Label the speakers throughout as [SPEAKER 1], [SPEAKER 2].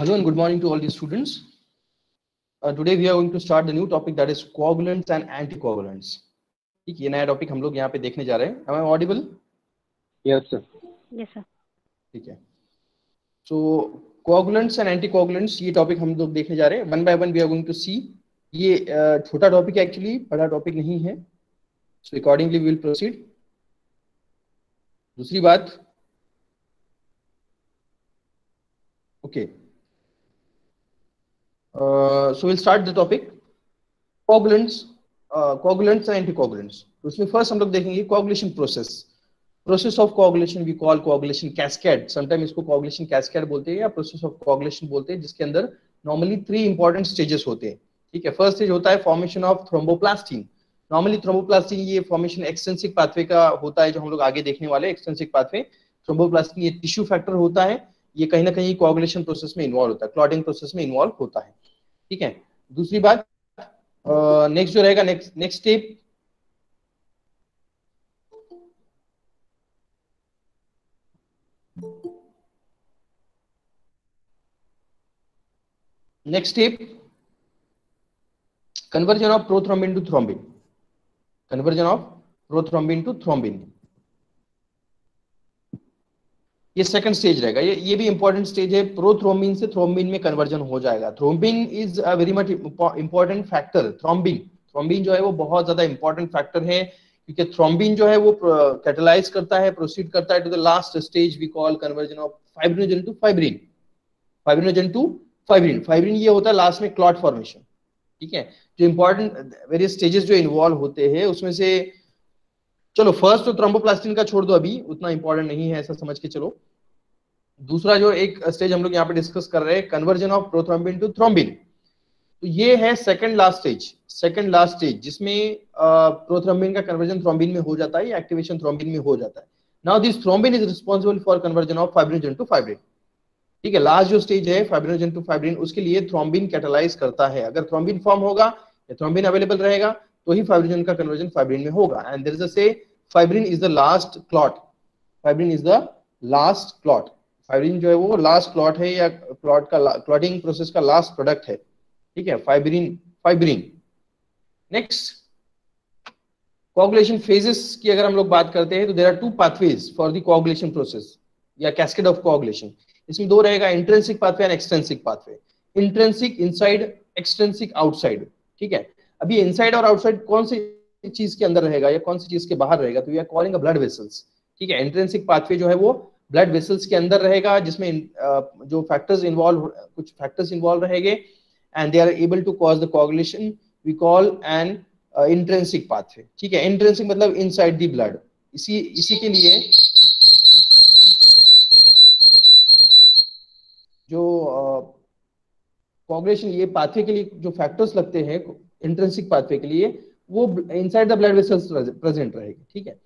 [SPEAKER 1] Hello and good morning to all the students. Uh, today we are going to start the new topic that is coagulants and anticoagulants. ठीक ये नया topic हम लोग यहाँ पे देखने जा रहे हैं Am I audible?
[SPEAKER 2] Yes, sir.
[SPEAKER 3] Yes, sir.
[SPEAKER 1] ठीक है सो coagulants and anticoagulants ये टॉपिक हम लोग देखने जा रहे हैं one by one we are going to see ये uh, छोटा टॉपिक है एक्चुअली बड़ा टॉपिक नहीं है सो अकॉर्डिंगली विल प्रोसीड दूसरी बात okay so will start the topic coagulants and anticoagulants. तो उसमें फ़र्स्ट हम लोग देखेंगे coagulation process. Process of coagulation we call coagulation cascade sometime इसको कोआगुलेशन कैस्केड बोलते हैं या प्रोसेस ऑफ़ कोआगुलेशन बोलते हैं, जिसके अंदर नॉर्मली थ्री इंपॉर्टेंट स्टेजेस होते हैं. ठीक है फ़र्स्ट स्टेज होता है formation of thromboplastin normally thromboplastin ये फॉर्मेशन एक्सटेंसिक पाथवे का होता है, जो हम लोग आगे देखने वाले एक्सटेंसिक पाथवे थ्रोम्बोप्लास्टिन ये टिश्यू फैक्टर होता है. ये कहीं ना कहीं कोगुलेशन प्रोसेस में इन्वॉल्व होता है क्लॉडिंग प्रोसेस में इन्वॉल्व होता है, ठीक है? दूसरी बात नेक्स्ट जो रहेगा next next step next step conversion of prothrombin to thrombin conversion of prothrombin to thrombin ये सेकंड स्टेज रहेगा। ये ये भी इंपॉर्टेंट स्टेज है। प्रोथ्रोम्बिन से थ्रोम्बिन में कन्वर्जन हो जाएगा। Thrombin is a very much important factor thrombin thrombin जो है वो बहुत ज़्यादा इंपॉर्टेंट फैक्टर है, क्योंकि थ्रोम्बिन जो है वो कैटलाइज करता है प्रोसीड करता है to the last stage we call conversion of fibrinogen to fibrin fibrinogen to fibrin fibrin ये होता है लास्ट में क्लॉट फॉर्मेशन ठीक है? जो इंपॉर्टेंट वेरियस स्टेजेस जो इन्वॉल्व होते हैं, उसमें से चलो फ़र्स्ट तो थ्रोम्बोप्लास्टिन का छोड़ दो अभी, उतना इंपॉर्टेंट नहीं है ऐसा समझ के चलो। दूसरा जो एक स्टेज हम लोग यहाँ पे डिस्कस कर रहे हैं conversion of prothrombin to thrombin तो ये है second last stage second last stage जिसमें प्रोथ्रोम्बिन का कन्वर्जन थ्रोम्बिन में हो जाता है एक्टिवेशन थ्रोम्बिन में हो जाता है। Now this thrombin is responsible for conversion of fibrinogen to fibrin ठीक है लास्ट जो स्टेज है फाइब्रिनोजन टू फाइब्रिन उसके लिए थ्रोम्बिन कैटालाइज करता है। अगर थ्रोम्बिन फॉर्म होगा, या थ्रोम्बिन अवेलेबल रहेगा तो ही फाइब्रिनोजन का कन्वर्जन फाइब्रिन में होगा. एंड अ से fibrin is the last clot fibrin is the last clot fibrin जो है वो लास्ट क्लॉट है या क्लॉट का क्लॉटिंग प्रोसेस का लास्ट प्रोडक्ट है. ठीक है? Fibrin fibrin next coagulation phases की अगर हम लोग बात करते हैं तो there are two pathways for the coagulation process या कैस्केड ऑफ़ कोगुलेशन इसमें दो रहेगा intrinsic pathway and extrinsic pathway intrinsic inside extrinsic outside ठीक है? अभी इनसाइड और आउटसाइड कौन सी चीज़ के अंदर रहेगा या कौन सी चीज़ के बाहर रहेगा? तो we are calling blood vessels ठीक है? इंट्रेंसिक पाथवे जो है वो ब्लड वेसल्स के अंदर रहेगा, जिसमें जो फैक्टर्स इन्वॉल्व कुछ फैक्टर्स इन्वॉल्व रहेंगे and they are able to cause the coagulation we call an intrinsic pathway ठीक है? इंट्रेंसिक मतलब इनसाइड द ब्लड इसी इसी के लिए जो कोगुलेशन ये पाथवे के लिए जो फैक्टर्स लगते हैं इंट्रेंसिक पाथवे के लिए, वो inside the blood vessels present रहेगी, ठीक है?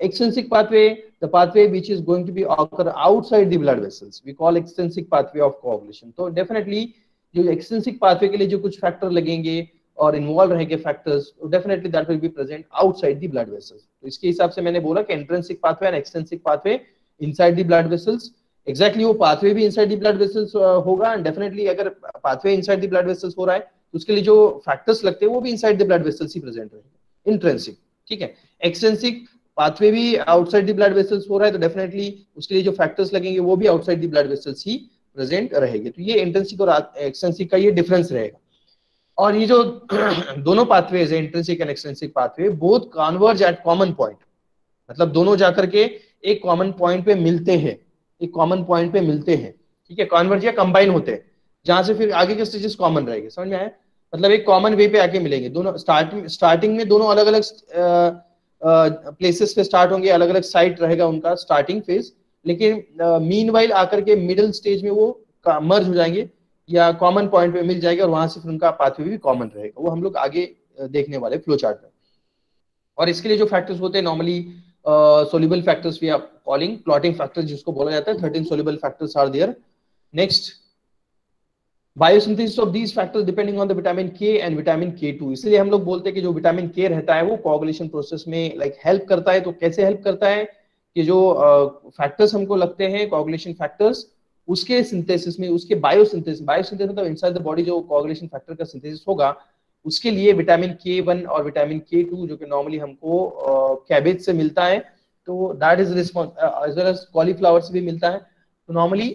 [SPEAKER 1] Extrinsic pathway, the pathway which is going to be occur outside the blood vessels, we call extrinsic pathway of coagulation. तो definitely जो extrinsic pathway के लिए जो कुछ फैक्टर लगेंगे और इन्वॉल्व रहेंगे factors definitely that will be present outside the blood vessels तो इसके हिसाब से मैंने बोला कि intrinsic pathway and extrinsic pathway inside the blood vessels exactly वो पाथवे भी इनसाइड द ब्लड वेसल्स होगा एंड डेफिनेटली अगर pathway inside the blood vessels हो रहा है उसके लिए जो फैक्टर्स लगते हैं, वो भी इनसाइड द ब्लड वेसल्स ही प्रेजेंट रहेंगे। इंट्रेंसिक ठीक है? एक्सटेंसिक पाथवे भी आउटसाइड द ब्लड वेसल्स हो रहा है तो डेफिनेटली उसके लिए जो फैक्टर्स लगेंगे, वो भी आउटसाइड द ब्लड वेसल्स ही प्रेजेंट रहेंगे। तो ये इंट्रेंसिक और एक्सटेंसिक का ये डिफरेंस रहेगा। और ये जो दोनों पाथवेज है intrinsic and extrinsic pathway both converge at common point मतलब दोनों जाकर के एक कॉमन पॉइंट पे मिलते हैं, एक कॉमन पॉइंट पे मिलते हैं, ठीक है? कॉन्वर्ज या कंबाइन होते हैं। जहाँ से फिर आगे के स्टेजेस कॉमन रहेंगे, समझ में आया? मतलब एक कॉमन वे पे आके मिलेंगे। दोनों स्टार्टिंग स्टार्टिंग में दोनों अलग अलग प्लेसेस पे स्टार्ट होंगे अलग अलग साइट रहेगा उनका स्टार्टिंग फ़ेज़ लेकिन मीन वाइल आकर के मिडिल स्टेज में वो मर्ज हो जाएँगे या कॉमन पॉइंट पे मिल जाएगा और वहाँ से फिर उनका पाथवे भी कॉमन रहेगा। वो हम लोग आगे देखने वाले फ्लो चार्ट में और इसके लिए जो फैक्टर्स होते हैं normally soluble factors we are calling clotting factors जिसको बोला जाता है thirteen soluble factors are there next biosynthesis of these factors depending on the vitamin K and vitamin K two इसलिए हम लोग बोलते हैं कि जो विटामिन के रहता है वो कोगुलेशन प्रोसेस में लाइक like, हेल्प करता है। तो कैसे हेल्प करता है? कि जो फैक्टर्स uh, हमको लगते हैं कोगुलेशन फैक्टर्स उसके सिंथेसिस में उसके बायोसिंथेसिस बायोसिंथेसिस मतलब इनसाइड द बॉडी जो कोगुलेशन फैक्टर का सिंथेसिस होगा उसके लिए विटामिन के वन और विटामिन के टू जो कि नॉर्मली हमको कैबेज uh, से मिलता है तो that is response as well as cauliflower से भी मिलता है। तो normally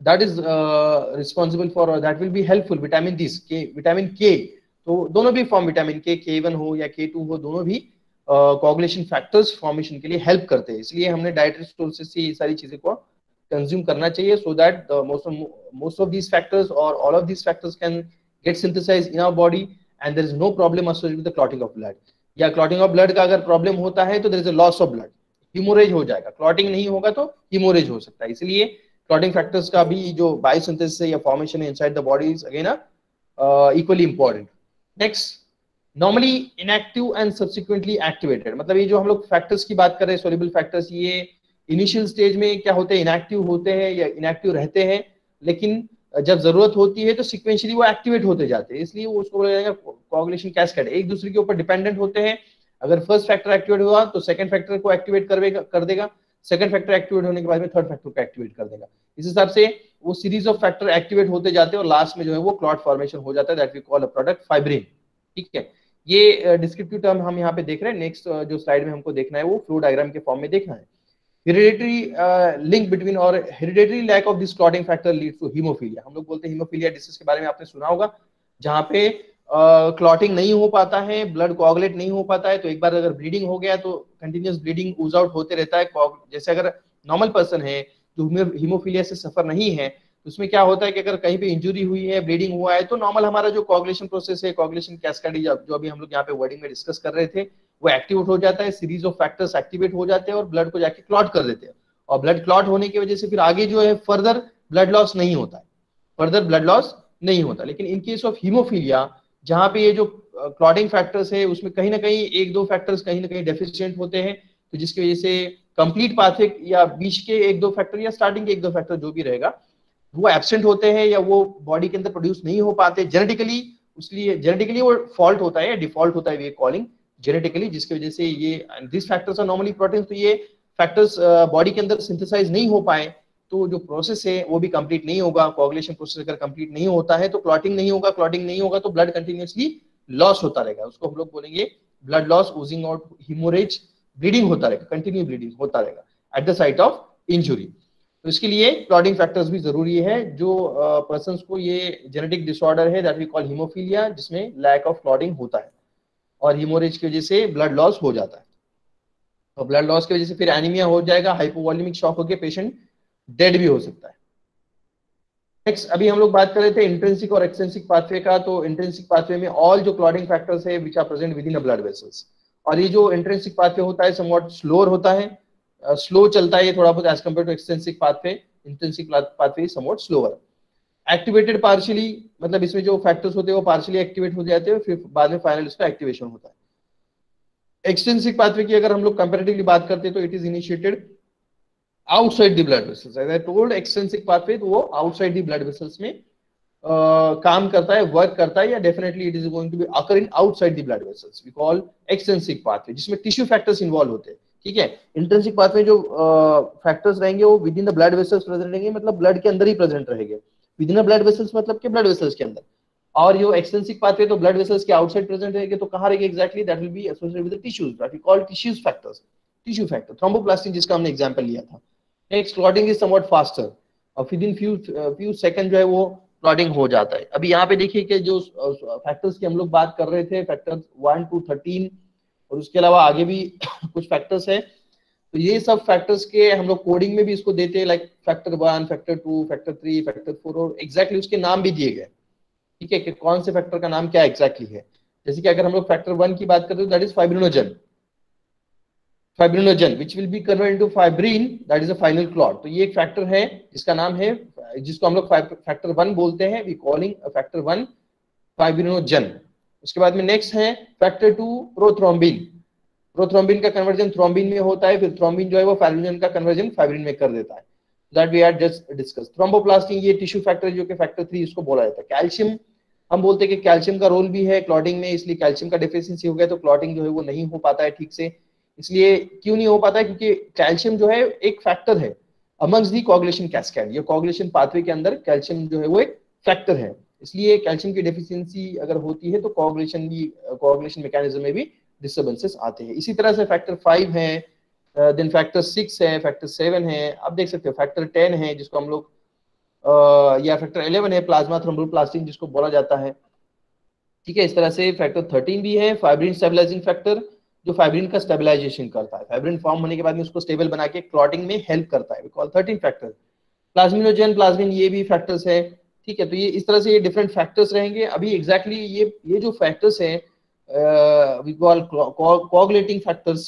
[SPEAKER 1] that is responsible for that will be helpful vitamin this K vitamin K तो दोनों भी फॉर्म विटामिन के के वन हो या के टू हो, दोनों भी कॉगुलेशन फैक्टर्स फॉर्मेशन के लिए हेल्प करते हैं। इसलिए हमने डाइटरी सोर्सेज से ये सारी चीज़ें को कंज्यूम करना चाहिए so that most of these factors और all of these factors can get synthesize in our body and there is no problem with clotting of blood या क्लॉटिंग ऑफ़ ब्लड का अगर प्रॉब्लम होता है तो there is a loss of blood haemorrhage हो जाएगा। Clotting नहीं होगा तो हिमोरेज हो सकता है। इसलिए क्लॉटिंग फैक्टर्स का भी जो बायोसिंथेसिस या फॉर्मेशन है inside the body is again equally important next normally inactive and subsequently activated मतलब ये जो हम लोग फैक्टर्स की बात कर रहे हैं सोलिबल फैक्टर्स ये इनिशियल स्टेज में क्या होते हैं? इनएक्टिव होते हैं या इनएक्टिव रहते हैं, लेकिन जब ज़रूरत होती है तो सिक्वेंशियली वो एक्टिवेट होते जाते हैं। इसलिए वो उसको बोला जाएगा कोगुलेशन कैस्केड एक दूसरे के ऊपर डिपेंडेंट होते हैं। अगर फ़र्स्ट फैक्टर एक्टिवेट हुआ तो सेकंड फैक्टर को एक्टिवेट कर देगा। सेकंड फैक्टर एक्टिवेट होने के बाद में थर्ड फैक्टर को एक्टिवेट कर देगा। इस हिसाब से वो सीरीज़ ऑफ़ फैक्टर एक्टिवेट होते जाते हैं और लास्ट में जो है वो क्लॉट फॉर्मेशन हो जाता है that we call a product fibrin ठीक है? ये डिस्क्रिप्टिव टर्म हम यहाँ पे देख रहे हैं। नेक्स्ट जो स्लाइड में हमको देखना है वो फ्लो डायग्राम के फॉर्म में देखना है। हेरिडेटरी लिंक बिटवीन और hereditary lack of this clotting factor lead to haemophilia हम लोग बोलते हैं हीमोफीलिया डिसीज के बारे में आपने सुना होगा, जहाँ पे क्लॉटिंग uh, नहीं हो पाता है ब्लड कोआगुलेट नहीं हो पाता है तो एक बार अगर ब्लीडिंग हो गया तो कंटिन्यूस ब्लीडिंग ऊज आउट होते रहता है। जैसे अगर नॉर्मल पर्सन है जो हीमोफीलिया से सफ़र नहीं है तो उसमें क्या होता है कि अगर कहीं पे इंजुरी हुई है ब्लीडिंग हुआ है तो नॉर्मल हमारा जो कॉगुलेशन प्रोसेस है कॉगुलेशन कैस्काडी जो अभी हम लोग यहाँ पे वर्डिंग में डिस्कस कर रहे थे वो एक्टिवेट हो जाता है सीरीज़ ऑफ़ फैक्टर्स एक्टिवेट हो जाते हैं और ब्लड को जाके क्लॉट कर देते हैं। और ब्लड क्लॉट होने की वजह से फिर आगे जो है फर्दर ब्लड लॉस नहीं होता है। फर्दर ब्लड लॉस नहीं होता। लेकिन इन केस ऑफ़ हीमोफीलिया जहाँ पे ये जो क्लॉटिंग फैक्टर्स है, उसमें कहीं ना कहीं एक दो फैक्टर्स कहीं ना कहीं डेफिशिएंट होते हैं तो जिसकी वजह से कंप्लीट पाथवे या बीच के एक दो फैक्टर या स्टार्टिंग के एक दो फैक्टर जो भी रहेगा, वो एबसेंट होते हैं या वो बॉडी के अंदर प्रोड्यूस नहीं हो पाते जेनेटिकली उसलिए जेनेटिकली वो फॉल्ट होता है डिफ़ॉल्ट होता है वे कॉलिंग जेनेटिकली जिसकी वजह से ये this factors are normally protein तो ये फैक्टर्स बॉडी के अंदर सिंथेसाइज नहीं हो पाए तो जो प्रोसेस है, वो भी कंप्लीट नहीं होगा। कोगुलेशन प्रोसेस अगर कंप्लीट नहीं होता है तो क्लॉटिंग नहीं होगा क्लॉटिंग नहीं होगा तो ब्लड कंटिन्यूसली लॉस होता रहेगा। उसको हम लोग बोलेंगे blood loss oozing out haemorrhage bleeding होता रहेगा। कंटिन्यू ब्लीडिंग होता रहेगा at the site of injury तो इसके लिए क्लॉटिंग फैक्टर्स भी ज़रूरी है। जो पर्सन को ये जेनेटिक डिसऑर्डर है दैट वी कॉल हीमोफीलिया जिसमें लैक ऑफ़ क्लॉटिंग होता है और हिमोरेज की वजह से ब्लड लॉस हो जाता है। तो ब्लड लॉस की वजह से फिर एनीमिया हो जाएगा हाइपोवॉल्यूमिक शॉक होकर पेशेंट डेड भी हो सकता है। नेक्स्ट अभी हम लोग बात कर रहे थे इंट्रेंसिक और एक्सटेंसिक पाथवे का तो इंट्रेंसिक पाथवे में ऑल जो क्लॉटिंग फैक्टर्स है which are present within blood vessels और ये जो इंट्रेंसिक पाथवे होता है समवॉट स्लोअर होता है स्लो uh, चलता है ये थोड़ा बहुत as compare to extrinsic pathway intrinsic pathway somewhat slower activated partially मतलब इसमें जो फैक्टर्स होते हैं वो पार्शियली एक्टिवेट हो जाते हैं फिर बाद में फाइनल इसका एक्टिवेशन होता है। एक्सटेंसिक पाथवे की अगर हम लोग कंपेरेटिवली बात करते हैं तो it is initiated outside the blood vessels as I told extrinsic pathway तो वो आउटसाइड द ब्लड वेसल्स में Uh, काम करता है वर्क करता है या definitely it is going to be occur in outside the blood vessels we call extrinsic pathway जिसमें टिश्यू फैक्टर्स इन्वॉल्व होते हैं। ठीक है? इंट्रेंसिक पाथ में जो फैक्टर्स रहेंगे वो within the blood vessels present रहेंगे मतलब ब्लड के अंदर ही प्रेजेंट रहेंगे। Within the blood vessels मतलब के ब्लड वेसल्स के अंदर। और जो एक्सटेंसिक पाथवे तो ब्लड वेसल्स के आउटसाइड प्रेजेंट रहेंगे तो कहाँ रहेंगे exactly that will be associated with the tissues that we call tissues factors tissue factor thromboplastin जिसका हमने एग्जांपल लिया था। Next clotting is somewhat faster और within few few second जो है वो क्लॉटिंग हो जाता है। अभी यहाँ पे देखिए कि जो फैक्टर्स की हम लोग बात कर रहे थे फैक्टर्स 1 टू 13 और उसके अलावा आगे भी कुछ फैक्टर्स है। तो ये सब फैक्टर्स के हम लोग कोडिंग में भी इसको देते हैं like factor one factor two factor three factor four और एग्जैक्टली उसके नाम भी दिए गए। ठीक है कि कौन से फैक्टर का नाम क्या एग्जैक्टली है? जैसे कि अगर हम लोग फैक्टर वन की बात करते हैं that is fibrinogen fibrinogen which will be convert into fibrin that is a final clot तो ये एक फैक्टर है, जिसका नाम है, जिसको हम लोग फैक्टर वन बोलते हैं we calling factor one fibrinogen उसके बाद में नेक्स्ट है फैक्टर टू प्रोथ्रोम्बिन प्रोथ्रोम्बिन का कन्वर्जन थ्रोम्बिन में होता है, फिर थ्रोम्बिन जो है वो फाइब्रिनोजन का कन्वर्जन फाइब्रिन में कर देता है. That we are just discuss thromboplastin ये टिश्यू फैक्टर जो कि फैक्टर थ्री इसको बोला जाता है. कैल्शियम हम बोलते हैं कि कैल्शियम का रोल भी है क्लॉटिंग में, इसलिए कैल्शियम का डिफिशियंसी हो गया तो क्लॉटिंग जो है वो नहीं हो पाता है ठीक से. इसलिए क्यों नहीं हो पाता है? क्योंकि कैल्शियम जो है, एक फैक्टर है अमंग्स दी कॉगुलेशन कैस्केड ये कॉगुलेशन पाथवे के अंदर कैल्शियम जो है, वो एक फैक्टर है। इसलिए कैल्शियम की डेफिशिएंसी अगर होती है तो कॉगुलेशन भी कॉगुलेशन मैकेनिज्म में भी डिस्टर्बेंसेस आते हैं। इसी तरह से फैक्टर फाइव है देन फैक्टर सिक्स है फैक्टर सेवन है। आप देख सकते हो फैक्टर टेन है, जिसको हम लोग या फैक्टर इलेवन है प्लाज्मा थ्रोम्बोप्लास्टिन जिसको बोला जाता है। ठीक है, इस तरह से फैक्टर थर्टीन भी है फाइब्रिन स्टेबलाइजिंग फैक्टर जो फाइब्रिन का स्टेबलाइजेशन करता है। फाइब्रिन फॉर्म होने के बाद में उसको स्टेबल बना के क्लॉटिंग में हेल्प करता है। Call thirteen factor plasminogen plasmin ये भी फैक्टर्स है ठीक है? तो ये इस तरह से ये डिफरेंट फैक्टर्स रहेंगे। अभी एग्जैक्टली exactly ये ये जो फैक्टर्स हैं वी कॉल कोगुलेटिंग फैक्टर्स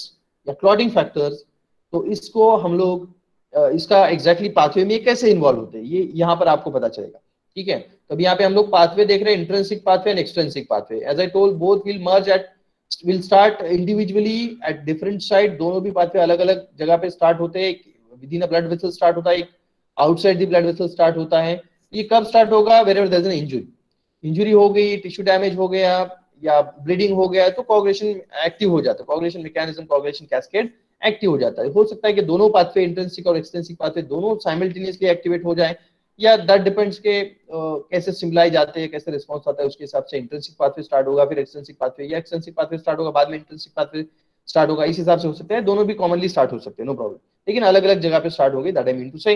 [SPEAKER 1] या क्लॉटिंग फैक्टर्स तो इसको हम लोग uh, इसका एग्जैक्टली exactly पाथवे में कैसे इन्वॉल्व होते हैं ये यहाँ पर आपको पता चलेगा ठीक है? तो अभी यहाँ पे हम लोग पाथवे देख रहे हैं intrinsic pathway and extrinsic pathway as I told both will merge at will start individually at different side दोनों भी पाथवे अलग अलग जगह पे स्टार्ट होते हैं। Within blood vessel start होता है, एक outside the blood vessel start होता है। ये कब स्टार्ट होगा? Wherever an injury injury हो गई टिश्यू डैमेज हो गया, या ब्लीडिंग हो गया तो कॉग्रेशन एक्टिव हो जाता है। Coagulation mechanism coagulation cascade active हो जाता है। हो सकता है कि दोनों पाथवे इंटेंसिक और एक्सटेंसिक पाथवे दोनों साइमल्टेनियसली एक्टिवेट हो जाए। या दैट डिपेंड्स के कैसे सिम्बलाई जाते हैं, कैसे रिस्पॉन्स आता है, उसके हिसाब से इंटेंसिक पाथवे स्टार्ट होगा, फिर एक्सटेंसिक पाथवे या एक्सटेंसिक पाथवे स्टार्ट होगा, बाद में इंटेंसिक पाथवे स्टार्ट होगा, इस हिसाब से हो सकते हैं, दोनों भी कॉमनली स्टार्ट हो सकते हैं नो प्रॉब्लम लेकिन अलग अलग जगह पे स्टार्ट होगी दैट आई मीन टू से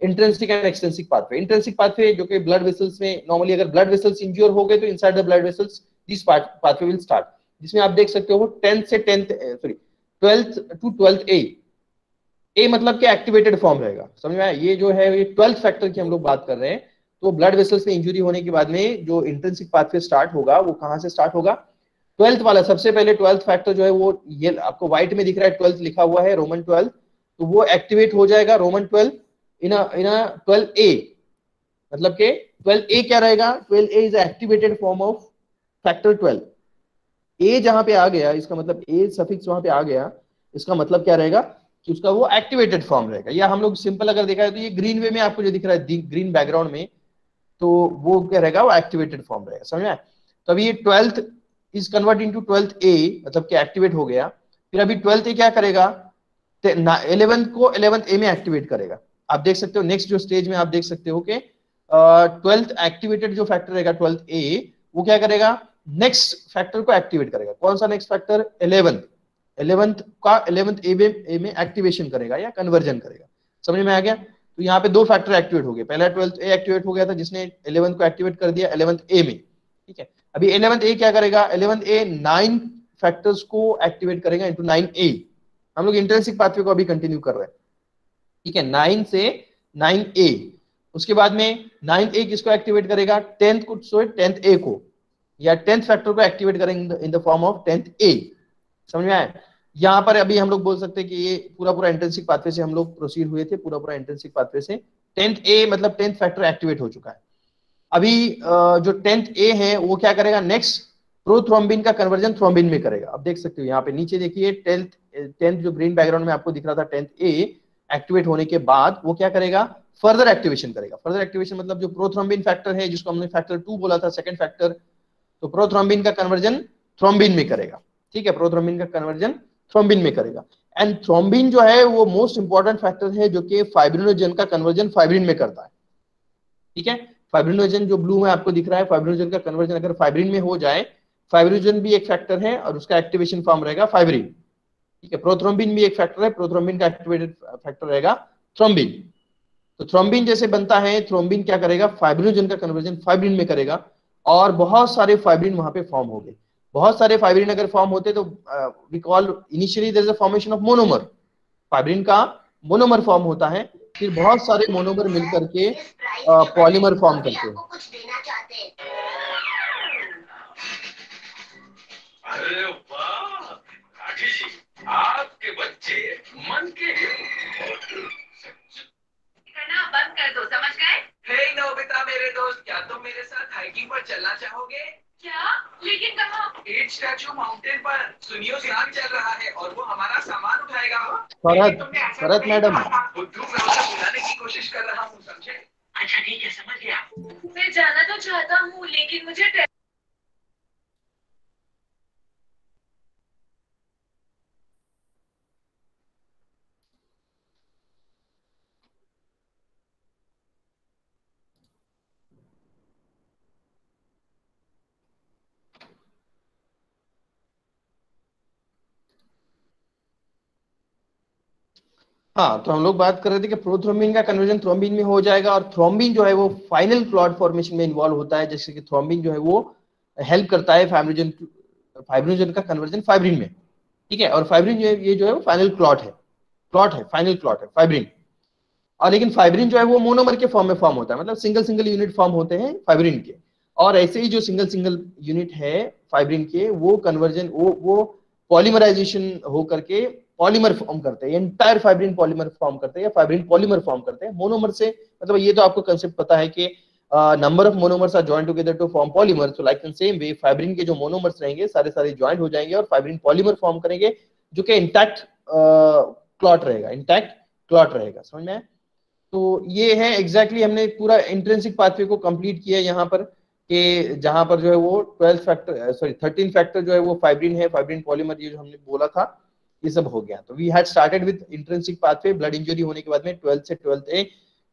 [SPEAKER 1] intrinsic and extrinsic pathway intrinsic pathway जो कि ब्लड वेसल्स में नॉर्मली अगर ब्लड वेसल्स इंज्योर हो गए तो inside the blood vessels this pathway will start जिसमें आप देख सकते हो टेंथ से tenth sorry twelfth to twelfth A A मतलब कि एक्टिवेटेड फॉर्म रहेगा। समझ में ये जो है, ये ट्वेल्थ फैक्टर की हम लोग बात कर रहे हैं। तो ब्लड वेसल्स में इंजुरी होने के बाद में जो इंटेंसिक पाथवे स्टार्ट होगा, वो कहाँ से स्टार्ट होगा? ट्वेल्थ वाला, सबसे पहले ट्वेल्थ फैक्टर जो है, वो ये आपको व्हाइट में दिख रहा है ट्वेल्थ लिखा हुआ है रोमन ट्वेल्थ तो वो एक्टिवेट हो जाएगा Roman twelfth in in twelfth A मतलब के ट्वेल्थ ए क्या रहेगा? Twelfth A is activated form of factor twelve A जहाँ पे आ गया, इसका मतलब ए सफिक्स वहाँ पे आ गया, इसका मतलब क्या रहेगा? कि उसका वो एक्टिवेटेड फॉर्म रहेगा। या हम लोग सिंपल अगर देखा है तो ये ग्रीन वे में आपको जो दिख रहा है ग्रीन बैकग्राउंड में तो वो क्या रहेगा, वो एक्टिवेटेड फॉर्म रहेगा। समझ में तो अभी ये twelfth is convert into twelfth A मतलब कि एक्टिवेट हो गया। फिर अभी ट्वेल्थ ए क्या करेगा? इलेवंथ को इलेवंथ ए में एक्टिवेट करेगा। आप देख सकते हो नेक्स्ट जो स्टेज में आप देख सकते हो कि ट्वेल्थ एक्टिवेटेड जो फैक्टर रहेगा ट्वेल्थ ए वो क्या करेगा? नेक्स्ट फैक्टर को एक्टिवेट करेगा। कौन सा नेक्स्ट फैक्टर इलेवंथ इलेवंथ का, इलेवंथ ए में एक्टिवेशन करेगा या कन्वर्जन करेगा। समझ में आ गया? तो यहाँ पे दो फैक्टर एक्टिवेट हो गए। पहला ट्वेल्थ ए एक्टिवेट हो गया था, जिसने इलेवंथ को एक्टिवेट कर दिया इलेवंथ ए में। ठीक है? अभी इलेवंथ ए क्या करेगा? इलेवंथ ए नाइन फैक्टर्स को एक्टिवेट करेगा इंटू नाइन ए हम लोग इंटरेंसिक पाथवे को अभी कंटिन्यू कर रहे हैं। ठीक है? नाइन से नाइन ए उसके बाद में नाइन ए किसको एक्टिवेट करेगा? टेंथ को सो टेंथ ए को। या टेंथ फैक्टर को एक्टिवेट करेंगे in the form of tenth A समझ में आया? यहाँ पर अभी हम लोग बोल सकते हैं कि ये पूरा पूरा इंटेंसिक पाथवे से हम लोग प्रोसीड हुए थे, पूरा पूरा इंटेंसिक पाथवे से। टेंथ ए मतलब टेंथ फैक्टर एक्टिवेट हो चुका है। अभी जो टेंथ ए है, वो क्या करेगा? नेक्स्ट प्रोथ्रोम्बिन का कन्वर्जन थ्रोम्बिन में करेगा। अब देख सकते हो, यहाँ पे नीचे देखिए टेंथ टेंथ जो ग्रीन बैकग्राउंड में आपको दिख रहा था टेंथ ए एक्टिवेट होने के बाद, वो क्या करेगा? फर्दर एक्टिवेशन करेगा। फर्दर एक्टिवेशन मतलब जो प्रोथ्रोम्बिन फैक्टर है, जिसको हमने फैक्टर टू बोला था सेकंड फैक्टर तो प्रोथ्रोम्बिन का कन्वर्जन थ्रोम्बिन में करेगा। ठीक है प्रोथ्रोम्बिन का कन्वर्जन थ्रोम्बिन में करेगा। एंड थ्रोम्बिन जो है, वो मोस्ट इंपॉर्टेंट फैक्टर है जो कि फाइब्रिनोजन का कन्वर्जन फाइब्रिन में करता है। ठीक है? फाइब्रिनोजन जो ब्लू में आपको दिख रहा है फाइब्रिनोजन का कन्वर्जन अगर फाइब्रिन में हो जाए फाइब्रिनोजन भी एक फैक्टर है और उसका एक्टिवेशन फॉर्म रहेगा फाइब्रिन ठीक है? प्रोथ्रोम्बिन भी एक फैक्टर है प्रोथ्रोम्बिन का एक्टिवेटेड फैक्टर रहेगा थ्रोम्बिन तो थ्रोम्बिन जैसे बनता है थ्रोम्बिन क्या करेगा? फाइब्रिनोजन का कन्वर्जन फाइब्रिन में करेगा और बहुत सारे फाइब्रिन वहाँ पे फॉर्म हो गए। बहुत सारे फाइब्रिन अगर फॉर्म होते तो we call initially there is a formation of monomer fibrin का मोनोमर फॉर्म होता है फिर बहुत सारे मोनोमर मिलकर के पॉलीमर फॉर्म करते हैं।
[SPEAKER 2] अरे वाह आपके बच्चे मन के
[SPEAKER 3] करना बंद कर दो समझ गए?
[SPEAKER 2] हे नोबिता मेरे दोस्त क्या तुम मेरे साथ हाइकिंग पर चलना चाहोगे? एट स्टैचू माउंटेन पर सुनियो चल रहा है और वो हमारा सामान उठाएगा।
[SPEAKER 1] शरद शरद मैडम
[SPEAKER 2] बुद्धू मैं उसे बुलाने की कोशिश कर रहा हूँ समझे
[SPEAKER 3] अच्छा ठीक है समझ गया मैं जाना तो चाहता हूँ लेकिन मुझे
[SPEAKER 1] हाँ तो हम लोग बात कर रहे थे कि प्रोथ्रोम्बिन का कन्वर्जन थ्रोम्बिन में हो जाएगा और थ्रोम्बिन जो है वो फाइनल क्लॉट फॉर्मेशन में इन्वॉल्व होता है, जैसे कि थ्रोम्बिन जो है वो हेल्प करता है फाइब्रोजन फाइब्रोजन का कन्वर्जन फाइब्रिन में। ठीक है? और फाइब्रिन जो है, ये जो है वो फाइनल क्लॉट है। क्लॉट है फाइनल क्लॉट है फाइब्रिन और लेकिन फाइब्रिन जो है वो मोनोमर के फॉर्म में फॉर्म होता है मतलब सिंगल सिंगल यूनिट फॉर्म होते हैं फाइब्रिन के। और ऐसे ही जो सिंगल सिंगल यूनिट है फाइब्रिन के, वो कन्वर्जन वो वो पॉलीमराइजेशन हो करके पॉलीमर फॉर्म करते हैं एंटायर फाइब्रिन पॉलीमर फॉर्म करते हैं या फाइब्रिन पॉलीमर फॉर्म करते हैं। मोनोमर से मतलब ये तो आपको कंसेप्ट पता है कि number of monomers are joint together to form polymer so like in same way fibrin के जो मोनोमर्स रहेंगे, सारे सारे ज्वाइंट हो जाएँगे और फाइब्रिन पॉलीमर फॉर्म करेंगे, जो कि इंटैक्ट क्लॉट रहेगा इंटैक्ट क्लॉट रहेगा। समझ में तो ये है एग्जैक्टली exactly हमने पूरा इंट्रेंसिक पाथवे को कंप्लीट किया यहाँ पर, कि जहाँ पर जो है वो twelfth factor sorry thirteen factor जो है वो फाइब्रिन है फाइब्रिन पॉलीमर ये जो हमने बोला था ये सब हो गया। तो we had started with intrinsic pathway blood injury होने के बाद में ट्वेल्थ से twelfth A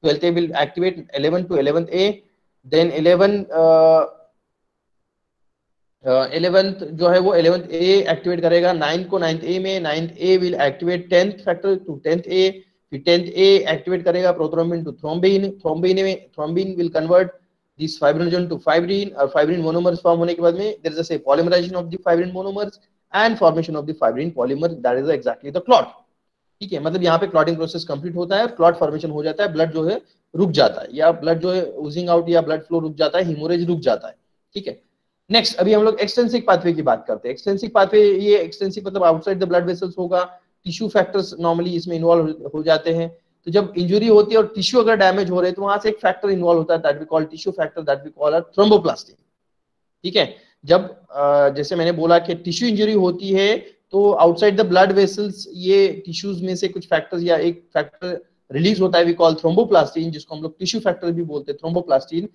[SPEAKER 1] twelfth A will activate eleven to eleven A then eleven eleventh जो है वो इलेवेंथ ए एक्टिवेट करेगा। नाइन्थ को नाइन्थ ए में ninth A will activate tenth factor to tenth A फिर टेंथ ए एक्टिवेट करेगा prothrombin to thrombin thrombin में thrombin will convert this fibrinogen to fibrin और fibrin monomers फॉर्म होने के बाद में is a say polymerization of the fibrin monomers and formation of the fibrin polymer, that is exactly the clot. ठीक है? मतलब यहाँ पे क्लॉटिंग प्रोसेस कंप्लीट होता है क्लॉट फॉर्मेशन हो जाता है ब्लड जो है रुक जाता है, या ब्लड जो है ऊजिंग आउट या ब्लड फ्लो रुक जाता है हिमोरेज रुक जाता है। ठीक है? नेक्स्ट अभी हम लोग एक्सटेंसिव पाथवे की बात करते हैं। एक्सटेंसिव पाथवे ये एक्सटेंसिव मतलब आउटसाइड द ब्लड वेसल्स होगा टिश्यू फैक्टर्स नॉर्मली इसमें इन्वॉल्व हो जाते हैं। तो जब इंजुरी होती है और टिश्यू अगर डैमेज हो रहे हैं तो वहाँ से एक फैक्टर इन्वॉल्व होता है that we call tissue factor that we call thromboplastin ठीक है? जब जैसे मैंने बोला कि टिश्यू इंजरी होती है तो आउटसाइड द ब्लड वेसल्स ये टिश्यूज में से कुछ फैक्टर्स या एक फैक्टर रिलीज़ होता है वी कॉल थ्रोम्बोप्लास्टिन जिसको हम लोग टिश्यू फैक्टर भी बोलते हैं thromboplastin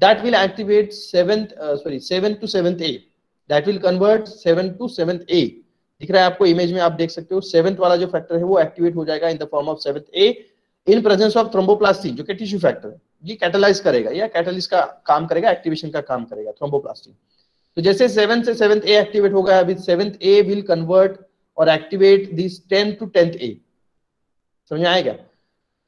[SPEAKER 1] that will activate seventh sorry seven to seventh A that will convert seven to seventh A दिख रहा है आपको इमेज में, आप देख सकते हो सेवेंथ वाला जो फैक्टर है, वो एक्टिवेट हो जाएगा in the form of seventh A in presence of thromboplastin जो कि टिश्यू फैक्टर है। ये कैटलाइज करेगा, या कैटलिस्ट का काम करेगा एक्टिवेशन का काम करेगा थ्रोम्बोप्लास्टिन तो जैसे सेवन से सेवेंथ ए एक्टिवेट हो गया अभी सेवेंथ ए विल कन्वर्ट और activate this tenth to tenth A समझ आएगा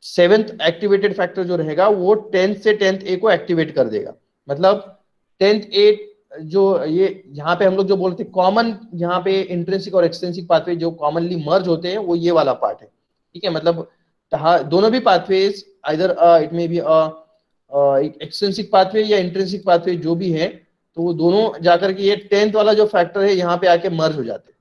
[SPEAKER 1] सेवेंथ एक्टिवेटेड फैक्टर जो रहेगा, वो टेंथ से टेंथ ए को एक्टिवेट कर देगा। मतलब टेंथ ए जो ये, यहाँ पे हम लोग जो बोलते हैं कॉमन यहाँ पे इंट्रेंसिक और एक्सटेंसिक पाथवे जो कॉमनली मर्ज होते हैं, वो ये वाला पार्ट है। ठीक है? मतलब दोनों भी पाथवेज इधर it may be extrinsic pathway या इंट्रेंसिक पाथवे जो भी है तो वो दोनों जाकर के ये टेंथ वाला जो फैक्टर है, यहाँ पे आके मर्ज हो जाते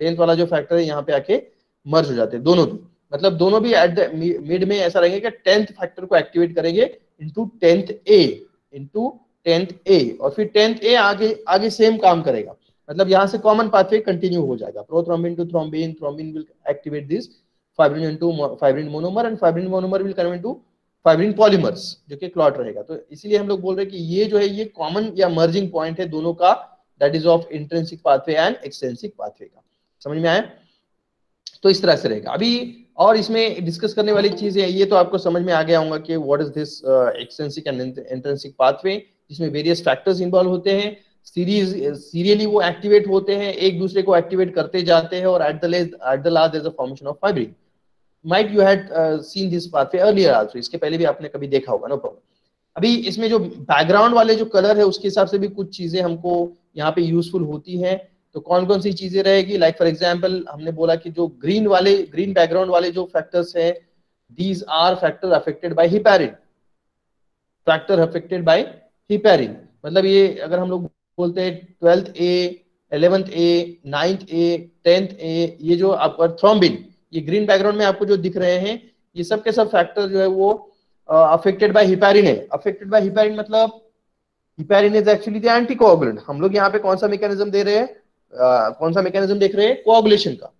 [SPEAKER 1] टेंथ वाला जो फैक्टर है, यहाँ पे आके मर्ज हो जाते दोनों भी। मतलब दोनों भी एट द मिड में ऐसा रहेंगे कि टेंथ फैक्टर को एक्टिवेट करेंगे into tenth A into tenth A और फिर टेंथ ए आगे आगे सेम काम करेगा। मतलब यहाँ से कॉमन पाथवे कंटिन्यू हो जाएगा। Prothrombin to thrombin thrombin will activate this fibrin into fibrin monomer and fibrin monomer will convert to fibrin polymers, जो कि क्लॉट रहेगा। तो इसीलिए हम लोग बोल रहे हैं कि ये जो है, ये कॉमन या मर्जिंग पॉइंट है दोनों का that is of intrinsic pathway and extrinsic pathway का। समझ में आया? तो इस तरह से रहेगा। अभी और इसमें डिस्कस करने वाली चीज़ है, ये तो आपको समझ में आ गया होगा कि what is this extrinsic and intrinsic pathway जिसमें वेरियस फैक्टर्स इन्वॉल्व होते हैं। सीरीज़ सीरियली वो एक्टिवेट होते हैं, एक दूसरे को एक्टिवेट करते जाते हैं और at the at the last there a formation of fibrin might you had seen this pathway earlier also इसके पहले भी आपने कभी देखा होगा नो प्रॉब्लम अभी इसमें जो बैकग्राउंड वाले जो कलर है, उसके हिसाब से भी कुछ चीज़ें हमको यहाँ पे यूजफुल होती है। तो कौन कौन सी चीज़ें रहेगी? लाइक फॉर एग्ज़ाम्पल हमने बोला कि जो ग्रीन वाले ग्रीन बैकग्राउंड वाले जो फैक्टर्स है these are factor affected by heparin factor affected by heparin मतलब ये अगर हम लोग बोलते हैं twelfth A eleventh A ninth A tenth A ये जो आपका थ्रोम्बिन ये ग्रीन बैकग्राउंड में आपको जो दिख रहे हैं ये सब के सब फैक्टर जो है वो अफेक्टेड बाय हिपैरिन है। अफेक्टेड बाय हिपैरिन मतलब heparin is actually the anticoagulant हम लोग यहाँ पे कौन सा मैकेनिज्म दे रहे हैं? uh, कौन सा मैकेनिज्म देख रहे हैं? कोआगुलेशन का।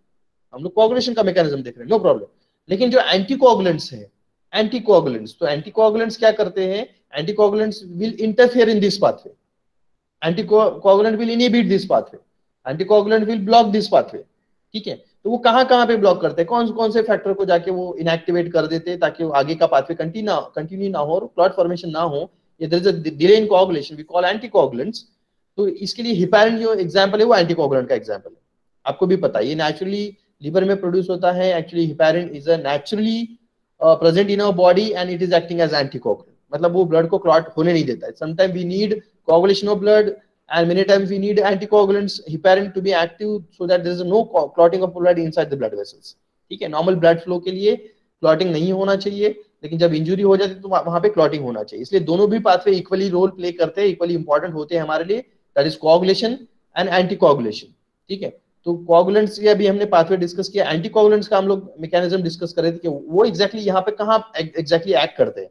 [SPEAKER 1] हम लोग कोआगुलेशन का मैकेनिज्म देख रहे हैं। नो प्रॉब्लम लेकिन जो एंटीकोगुलेंट्स है एंटीकोगुलेंट्स तो एंटीकोगुलेंट्स क्या करते हैं? Anticoagulants will interfere in this pathway anticoagulant will inhibit this pathway anticoagulant will block this pathway ठीक है? तो वो कहाँ कहाँ पे ब्लॉक करते हैं? कौन कौन से फैक्टर को जाके वो इनएक्टिवेट कर देते हैं ताकि वो आगे का पाथवे कंटिन्यू कंटिन्यू ना हो और क्लॉट फॉर्मेशन ना हो? या there is a delay in coagulation we call anticoagulants तो इसके लिए हिपैरिन जो एग्जांपल है, वो एंटीकोगुलेंट का एग्जांपल है। आपको भी पता है ये नेचुरली लीवर में प्रोड्यूस होता है। Actually heparin is a naturally present in our body and it is acting as anticoagulant मतलब वो ब्लड को क्लॉट होने नहीं देता है। Sometime we need coagulation of blood and many times we need anticoagulants, heparin to be active so that there is no clotting of blood inside the blood vessels. ठीक है? Normal blood flow के लिए clotting नहीं होना चाहिए, लेकिन जब injury हो जाती है तो वहाँ पे क्लॉटिंग होना चाहिए। इसलिए दोनों भी पाथवे इक्वली रोल प्ले करते हैं इक्वली इंपॉर्टेंट होते हैं हमारे लिए। That is coagulation and anticoagulation ठीक है? तो कोगुलेंट्स के अभी हमने पाथवे डिस्कस किया। एंटीकोगुलेंट्स का हम लोग मैकेनिज्म डिस्कस कर रहे थे कि वो एग्जैक्टली exactly यहाँ पे कहाँ एग्जैक्टली एक्ट करते हैं।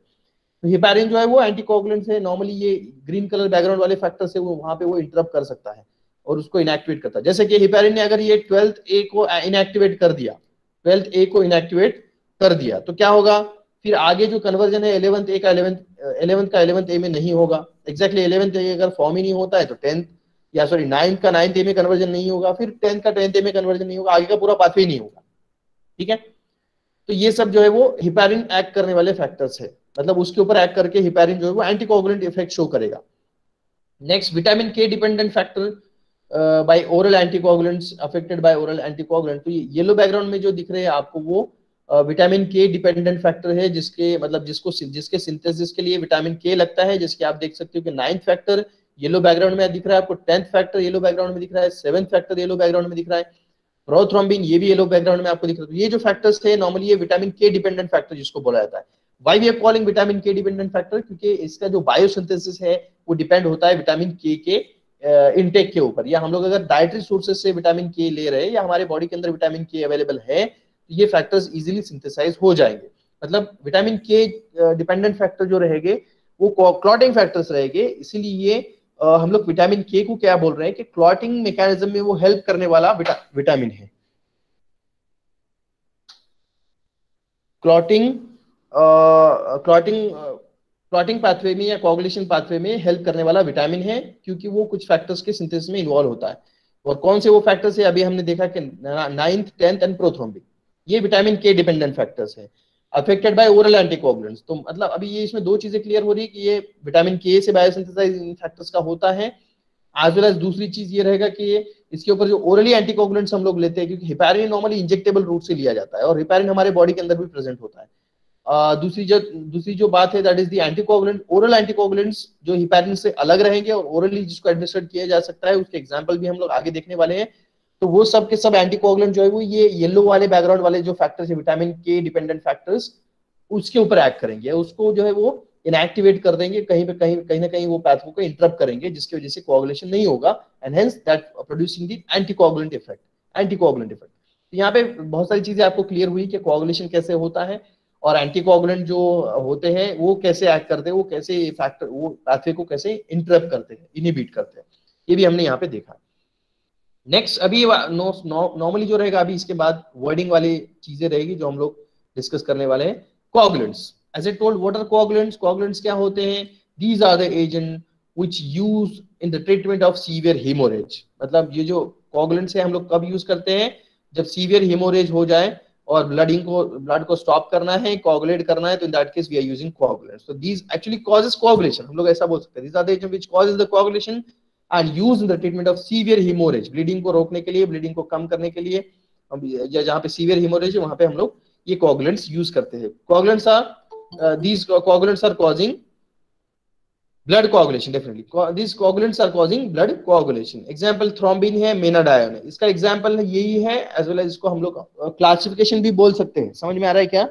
[SPEAKER 1] हिपैरिन जो है वो एंटीकोगुलेंट है। नॉर्मली ये ग्रीन कलर बैकग्राउंड वाले फैक्टर से वो वहाँ पे वो इंटरप्ट कर सकता है और उसको इनएक्टिवेट करता है। जैसे कि हिपैरिन ने अगर ये ट्वेल्थ ए को इनएक्टिवेट कर दिया ट्वेल्थ ए को इनएक्टिवेट कर दिया तो क्या होगा? फिर आगे जो कन्वर्जन है इलेवंथ ए का इलेवंथ इलेवंथ का इलेवंथ ए में नहीं होगा। एक्जैक्टली इलेवंथ ए अगर फॉर्म ही नहीं होता है तो टेंथ या सॉरी नाइन्थ का नाइन्थ ए में कन्वर्जन नहीं होगा। फिर टेंथ का टेंथ ए में कन्वर्जन नहीं होगा। आगे का पूरा पाथवे नहीं होगा। ठीक है? तो ये सब जो है वो हिपैरिन एक्ट करने वाले फैक्टर्स है। मतलब उसके ऊपर एक्ट करके हिपेरिन जो है वो एंटीकोगुलेंट इफ़ेक्ट शो करेगा। Next vitamin K dependent factor by oral anticoagulants affected by oral anticoagulant तो येलो बैकग्राउंड में जो दिख रहे हैं आपको वो विटामिन के डिपेंडेंट फैक्टर है, जिसके मतलब जिसको जिसके सिंथेसिस के लिए विटामिन के लगता है, जिसके आप देख सकते हो कि नाइन्थ फैक्टर येलो बैकग्राउंड में दिख रहा है, आपको टेंथ फैक्टर येलो बैकग्राउंड में दिख रहा है सेवंथ फैक्टर येलो बैकग्राउंड में दिख रहा है। प्रोथ्रोम्बिन ये भी येलो बैकग्राउंड में आपको दिख रहा है। तो ये जो फैक्टर्स थे नॉर्मली ये विटामिन के डिपेंडेंट फैक्टर जिसको बोला जाता है। Why we are calling vitamin K dependent factor क्योंकि इसका जो बायोसिंथेसिस है वो डिपेंड होता है विटामिन के के इनटेक के ऊपर। या हम लोग अगर डाइटरी सोर्सेज से विटामिन के ले रहे हैं या हमारे बॉडी के अंदर विटामिन के अवेलेबल है तो ये फैक्टर्स इजीली सिंथेसाइज हो जाएँगे। मतलब विटामिन के डिपेंडेंट फैक्टर जो रहेंगे वो क्लॉटिंग फैक्टर्स रहेंगे। इसीलिए ये हम लोग विटामिन के को क्या बोल रहे हैं कि क्लॉटिंग मैकेनिज्म में वो हेल्प करने वाला विटा, विटामिन है। क्लॉटिंग क्लॉटिंग क्लॉटिंग पाथवे में या कोगुलेशन पाथवे में हेल्प करने वाला विटामिन है, क्योंकि वो कुछ फैक्टर्स के सिंथेसिस में इन्वॉल्व होता है। और कौन से वो फैक्टर्स है? अभी हमने देखा कि नाइन्थ टेंथ एंड प्रोथ्रोम्बिक ये विटामिन के डिपेंडेंट फैक्टर्स है। अफेक्टेड बाय ओरल एंटीकोगुलेंट्स तो मतलब अभी ये इसमें दो चीज़ें क्लियर हो रही है कि ये विटामिन के से बायोसिंथेसाइज इन फैक्टर्स का होता है एज वेल एज दूसरी चीज़ ये रहेगा कि ये, इसके ऊपर जो ओरली एंटीकोगुलेंट्स हम लोग लेते हैं, क्योंकि हिपैरिन नॉर्मली इंजेक्टेबल रूट से लिया जाता है, और हिपैरिन हमारे बॉडी के अंदर भी प्रेजेंट होता है। दूसरी जो दूसरी जो बात है that is the anticoagulant oral anticoagulants जो हिपैरिन से अलग रहेंगे और ओरली जिसको एडमिनिस्ट्रेट किया जा सकता है, उसके एग्ज़ाम्पल भी हम लोग आगे देखने वाले हैं। तो वो सब के सब एंटीकोगुलेंट जो है, वो ये येलो वाले बैकग्राउंड वाले जो फैक्टर्स है विटामिन के डिपेंडेंट फैक्टर्स उसके ऊपर एक्ट करेंगे। उसको जो है वो इनएक्टिवेट कर देंगे, कहीं पे, कहीं कहीं ना कहीं वो पैथो को इंटरप्ट करेंगे, जिसकी वजह से कोगुलेशन नहीं होगा and hence that producing the anticoagulant effect anticoagulant effect यहाँ पे बहुत सारी चीज़ें आपको क्लियर हुई कि कोगुलेशन कैसे होता है। और एंटीकोगुलेंट जो होते हैं, वो कैसे एक्ट करते हैं, वो कैसे फैक्टर वो पैथवे को कैसे इंटरप्ट करते हैं इनिबिट करते हैं, ये भी हमने यहाँ पे देखा। नेक्स्ट अभी नॉर्मली जो रहेगा, अभी इसके बाद वर्डिंग वाली चीज़ें रहेगी जो हम लोग डिस्कस करने वाले हैं। Coagulants as a told what are coagulants coagulants क्या होते हैं? These are the agent which use in the treatment of severe haemorrhage मतलब ये जो कोगुलेंट्स है, हम लोग कब यूज़ करते हैं? जब सीवियर हेमोरेज हो जाए और ब्लडिंग को ब्लड को स्टॉप करना है कोगुलेट करना है तो in that case we are using coagulant so these actually causes coagulation हम लोग ऐसा बोल सकते हैं। These are the agent which causes the coagulation and use in the treatment of severe haemorrhage bleeding को रोकने के लिए ब्लीडिंग को कम करने के लिए या जहाँ पे सीवियर हिमोरेज है, वहाँ पे हम लोग ये कोगुलेंट्स यूज़ करते हैं। Coagulants are these coagulants are causing blood coagulation definitely this coagulants are causing blood coagulation example thrombin है मेनाडायोन है। इसका एग्जांपल यही है एज वेल एज इसको हम लोग क्लासिफिकेशन भी बोल सकते हैं। समझ में आ रहा है क्या?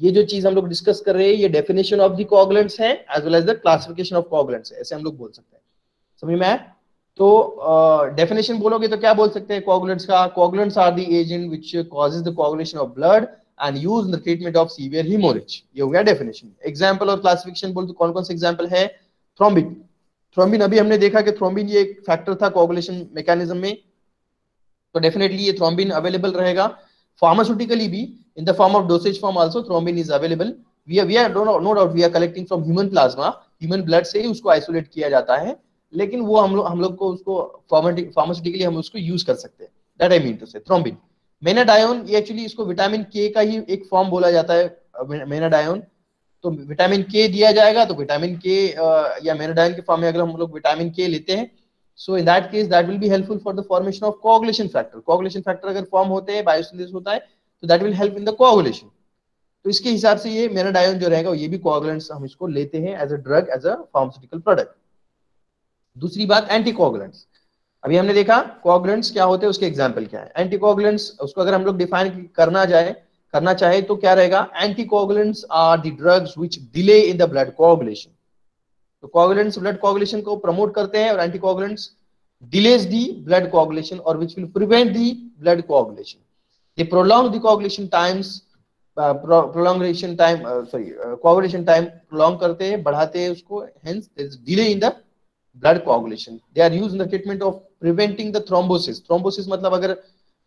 [SPEAKER 1] ये जो चीज़ हम लोग डिस्कस कर रहे हैं ये डेफिनेशन ऑफ़ द कोगुलेंट्स है as well as the classification of coagulants है ऐसे हम लोग बोल सकते हैं। समझ में आया? तो डेफिनेशन uh, बोलोगे तो क्या बोल सकते हैं कोगुलेंट्स का? Coagulants are the agent which causes the coagulation of blood and use in the treatment of severe haemorrhage ये हो गया डेफिनेशन एग्जांपल और क्लासिफिकेशन बोल तो कौन कौन से एग्जांपल है? थ्रोम्बिन थ्रोम्बिन अभी हमने देखा कि थ्रोम्बिन ये एक फैक्टर था कोगुलेशन मैकेनिज्म में। तो डेफिनेटली ये थ्रोम्बिन अवेलेबल रहेगा। फार्मास्यूटिकली भी in the form of dosage form also thrombin is available. We are we are no, no doubt we are collecting from human plasma human blood से ही उसको isolate किया जाता है। लेकिन वो हम लोग हम लोग को उसको फार्मास्यूटिकली हम उसको यूज़ कर सकते हैं। That I mean to say thrombin menadione ये एक्चुअली इसको विटामिन के का ही एक फॉर्म बोला जाता है मेनाडायोन तो विटामिन के दिया जाएगा तो विटामिन के या मेनाडाइन के फॉर्म में अगर हम लोग विटामिन के लेते हैं so in that case that will be helpful for the formation of coagulation factor coagulation factor अगर फॉर्म होते हैं बायोसिंथेसिस होता है तो that will help in the coagulation तो इसके हिसाब से ये मेनाडायोन जो रहेगा, ये भी कोगुलेंट्स हम इसको लेते हैं as a drug as a pharmaceutical product दूसरी बात एंटीकोगुलेंट्स अभी हमने देखा कोगुलेंट्स क्या होते हैं, उसके एग्जांपल क्या है? एंटीकोगुलेंट्स उसको अगर हम लोग डिफाइन करना जाए करना चाहे तो क्या रहेगा? Anticoagulants are the drugs which delay in the blood coagulation तो कोगुलेंट्स ब्लड कोगुलेशन को प्रमोट करते हैं और anticoagulants delays the blood coagulation और which will prevent the blood coagulation they prolong the coagulation times prolongation time sorry coagulation time prolong करते हैं, बढ़ाते हैं उसको hence there is delay in the blood coagulation they are used in the treatment of preventing the thrombosis thrombosis मतलब अगर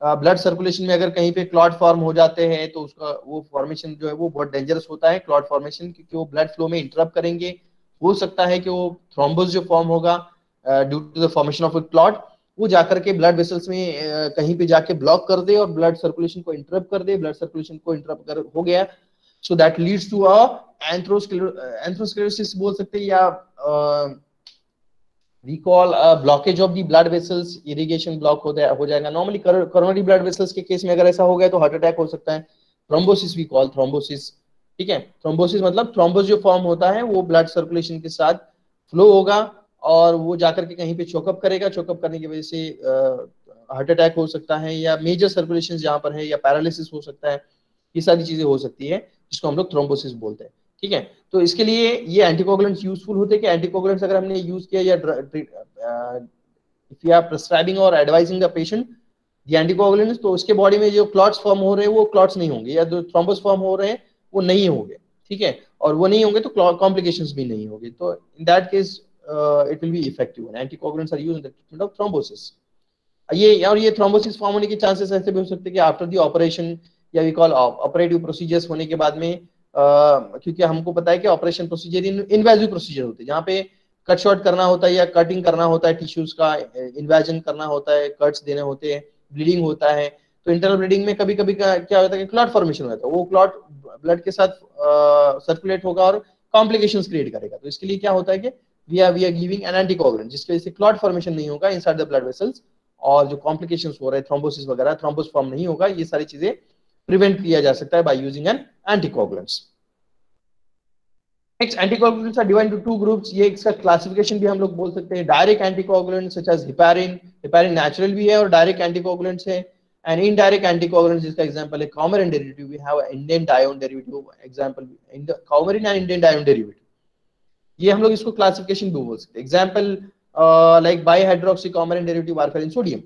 [SPEAKER 1] blood uh, circulation में अगर कहीं पे क्लॉट फॉर्म हो जाते हैं तो उसका वो फॉर्मेशन जो है वो बहुत डेंजरस होता है। क्लॉट फॉर्मेशन क्योंकि वो ब्लड फ्लो में इंटरप्ट करेंगे। हो सकता है कि वो थ्रोम्बोस जो फॉर्म होगा due to the formation of clot वो जाकर के ब्लड वेसल्स में uh, कहीं पे जाके ब्लॉक कर दे और ब्लड सर्कुलेशन को इंटरप्ट कर दे। ब्लड सर्कुलेशन को इंटरप्ट कर हो गया। So that leads to atherosclerosis बोल सकते हैं या call a blockage of the blood vessels irrigation block हो, जाएगा। नॉर्मली coronary blood vessels के केस में अगर ऐसा हो गया तो हार्ट अटैक हो सकता है। थ्रोम्बोसिस वी कॉल थ्रोम्बोसिस ठीक है? थ्रोम्बोसिस मतलब थ्रोम्बोस जो फॉर्म होता है वो ब्लड सर्कुलेशन के साथ फ्लो होगा और वो जाकर के कहीं पे चोकअप करेगा। चोकअप करने की वजह से हार्ट अटैक हो सकता है या मेजर सर्कुलेशन जहाँ पर है या पैरालिसिस हो सकता है ये सारी चीज़ें हो सकती है जिसको हम लोग थ्रोम्बोसिस बोलते हैं। ठीक है? तो इसके लिए ये एंटीकोगुलेंट्स यूजफुल होते हैं कि एंटीकोगुलेंट्स अगर हमने यूज़ किया या इफ़ यू आर प्रिस्क्राइबिंग और advising the patient the anticoagulants तो उसके बॉडी में जो क्लॉट्स फॉर्म हो रहे हैं, वो क्लॉट्स नहीं होंगे, या जो थ्रोम्बोस फॉर्म हो रहे हैं, वो नहीं होंगे, ठीक है? और वो नहीं होंगे तो कॉम्प्लिकेशंस भी नहीं होंगे। तो in that case it will be effective anticoagulants are used in the treatment of thrombosis ये, और ये थ्रोम्बोसिस फॉर्म होने के चांसेस ऐसे भी हो सकते हैं कि आफ्टर द ऑपरेशन या वी कॉल ऑपरेटिव प्रोसीजर्स होने के बाद में क्योंकि हमको पता है कि operation procedure in invasive procedure होते हैं। जहाँ पे कट शॉर्ट करना होता है या कटिंग करना होता है टिश्यूज का इन्वेजन करना होता है कट्स देने होते हैं ब्लीडिंग होता है। तो इंटरनल ब्लीडिंग में कभी कभी क्या होता है कि क्लॉट फॉर्मेशन होता है। वो क्लॉट ब्लड के साथ सर्कुलेट होगा और कॉम्प्लिकेशन क्रिएट करेगा। तो इसके लिए क्या होता है कि we are we are giving an anticoagulant जिसकी वजह से क्लॉट फॉर्मेशन नहीं होगा इनसाइड द ब्लड वेसल्स और जो कॉम्प्लिकेशन हो रहे हैं थ्रोम्बोसिस वगैरह थ्रोम्बोस फॉर्म नहीं होगा, ये सारी चीज़ें प्रिवेंट किया जा सकता है by using an anticoagulants next anticoagulants are divide two groups ये इसका क्लासिफिकेशन भी हम लोग बोल सकते हैं. Direct anticoagulants such as heparin heparin natural भी है और डायरेक्ट एंटीकोगुलेंट्स है. एंड इनडायरेक्ट एंटीकोगुलेंट्स जिसका एग्जांपल है coumarin derivative we have Indian dione derivative example coumarin and Indian dione derivative ये हम लोग इसको क्लासिफिकेशन भी बोल सकते हैं. Example like bi hydroxy coumarin derivative warfarin sodium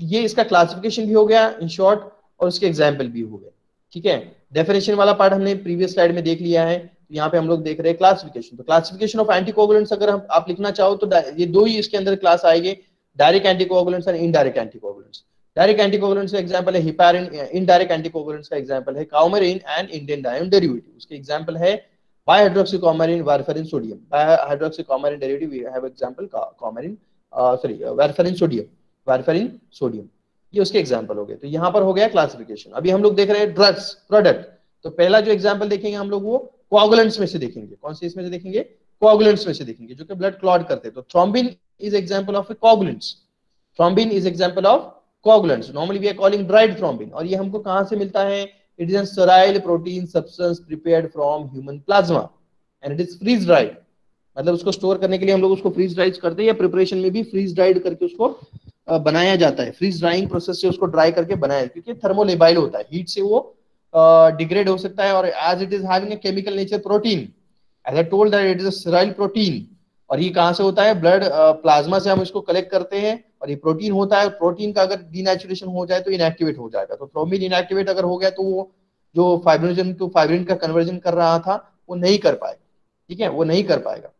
[SPEAKER 1] ये इसका क्लासिफिकेशन भी हो गया. इन शॉर्ट और उसके एग्ज़ाम्पल भी हो गए। ठीक है? डेफिनेशन वाला पार्ट हमने प्रीवियस स्लाइड में देख लिया है। तो यहाँ पे हम लोग देख रहे हैं क्लासिफिकेशन तो क्लासिफिकेशन ऑफ़ एंटीकोगुलेंट्स अगर हम आप लिखना चाहो तो ये दो ही इसके अंदर क्लास आएँगे। डायरेक्ट एंटीकोगुलेंट्स और इनडायरेक्ट एंटीकोगुलेंट्स डायरेक्ट एंटीकोगुलेंट्स का एग्जांपल है हिपैरिन इनडायरेक्ट एंटीकोगुलेंट्स का एग्जांपल है coumarin and Indian dione derivative उसके एग्जांपल है sodium bihydroxycoumarin derivative we have example coumarin uh, sorry uh, warfarin sodium warfarin sodium ये उसके example हो गए। तो यहाँ पर हो गया क्लासिफिकेशन अभी हम लोग देख रहे हैं ड्रग्स प्रोडक्ट तो पहला जो एग्ज़ाम्पल देखेंगे हम लोग, वो कोगुलेंट्स में से देखेंगे। कौन से इसमें से देखेंगे? कोगुलेंट्स में से देखेंगे, जो कि ब्लड क्लॉट करते हैं। तो thrombin is example of coagulants thrombin is example of coagulants normally we are calling dried thrombin और ये हमको कहाँ से मिलता है? It is sterile protein substance prepared from human plasma and it is freeze dried मतलब उसको स्टोर करने के लिए हम लोग उसको फ्रीज ड्राइड करते हैं या प्रिपरेशन में भी फ्रीज ड्राइड करके उसको बनाया जाता है। फ्रीज ड्राइंग प्रोसेस से उसको ड्राई करके बनाया क्योंकि थर्मोलेबाइल होता है। हीट से वो डिग्रेड हो सकता है और as it is having chemical nature protein as I told that it is aryl protein और ये कहाँ से होता है? ब्लड प्लाज्मा से हम इसको कलेक्ट करते हैं और ये प्रोटीन होता है। प्रोटीन का अगर डीनेचुरेशन हो जाए तो इनएक्टिवेट हो जाएगा। तो थ्रोमिन इनएक्टिवेट अगर हो गया तो वो जो फाइब्रोजन को फाइब्रिन का कन्वर्जन कर रहा था, वो नहीं कर पाएगा ठीक है? वो नहीं कर पाएगा।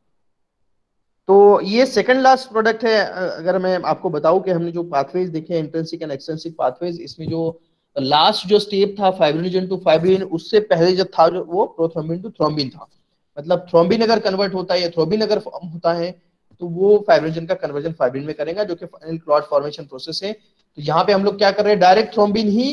[SPEAKER 1] तो ये सेकंड लास्ट प्रोडक्ट है अगर मैं आपको बताऊँ कि हमने जो पाथवेज देखे इंटेंसिक एंड एक्सटेंसिक पाथवेज इसमें जो लास्ट जो स्टेप था फाइब्रिनोजन टू फाइब्रिन उससे पहले जब था, जो वो प्रोथ्रोम्बिन टू थ्रोम्बिन था। मतलब थ्रोम्बिन अगर कन्वर्ट होता है या थ्रोम्बिन अगर होता है तो वो फाइब्रिनोजन का कन्वर्जन फाइब्रिन में करेगा, जो कि फाइनल क्लॉट फॉर्मेशन प्रोसेस है। तो यहाँ पे हम लोग क्या कर रहे हैं डायरेक्ट थ्रोम्बिन ही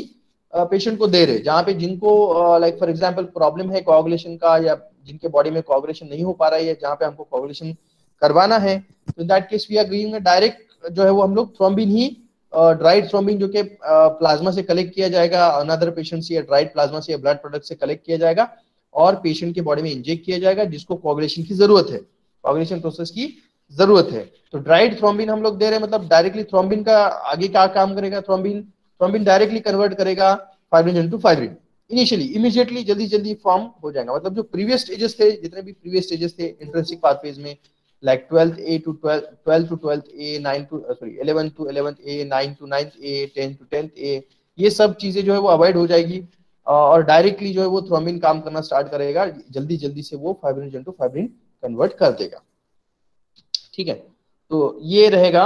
[SPEAKER 1] पेशेंट को दे रहे जहाँ पे जिनको लाइक फॉर एग्ज़ाम्पल प्रॉब्लम है कोगुलेशन का, या जिनके बॉडी में कोगुलेशन नहीं हो पा रहा है जहाँ पे हमको कोगुलेशन करवाना है तो that case we are giving direct जो है वो हम लोग थ्रोम्बिन ही ड्राइड थ्रोम्बिन जो कि प्लाज्मा से कलेक्ट किया जाएगा अनदर पेशेंट से या ड्राइड प्लाज्मा से या ब्लड प्रोडक्ट से कलेक्ट किया जाएगा, और पेशेंट के बॉडी में इंजेक्ट किया जाएगा, जिसको कोगुलेशन की ज़रूरत है। कोगुलेशन प्रोसेस की ज़रूरत है। तो ड्राइड थ्रोम्बिन हम लोग दे रहे हैं मतलब डायरेक्टली थ्रोम्बिन का आगे क्या काम करेगा? थ्रोम्बिन थ्रोम्बिन डायरेक्टली कन्वर्ट करेगा fibrin into fibrin initially immediately जल्दी जल्दी फॉर्म हो जाएगा। मतलब जो प्रीवियस स्टेजेस थे, जितने भी प्रीवियस स्टेजेस थे इंट्रेंसिक पाथवेज में like 12th A to 12 12 to 12th A 9 to uh, sorry 11 to 11th A 9 to 9th A 10 to 10th A ये सब चीज़ें जो है वो अवॉइड हो जाएगी और डायरेक्टली जो है वो थ्रोमिन काम करना स्टार्ट करेगा जल्दी जल्दी से वो फाइब्रिन टू फाइब्रिन कन्वर्ट कर देगा। ठीक है? तो ये रहेगा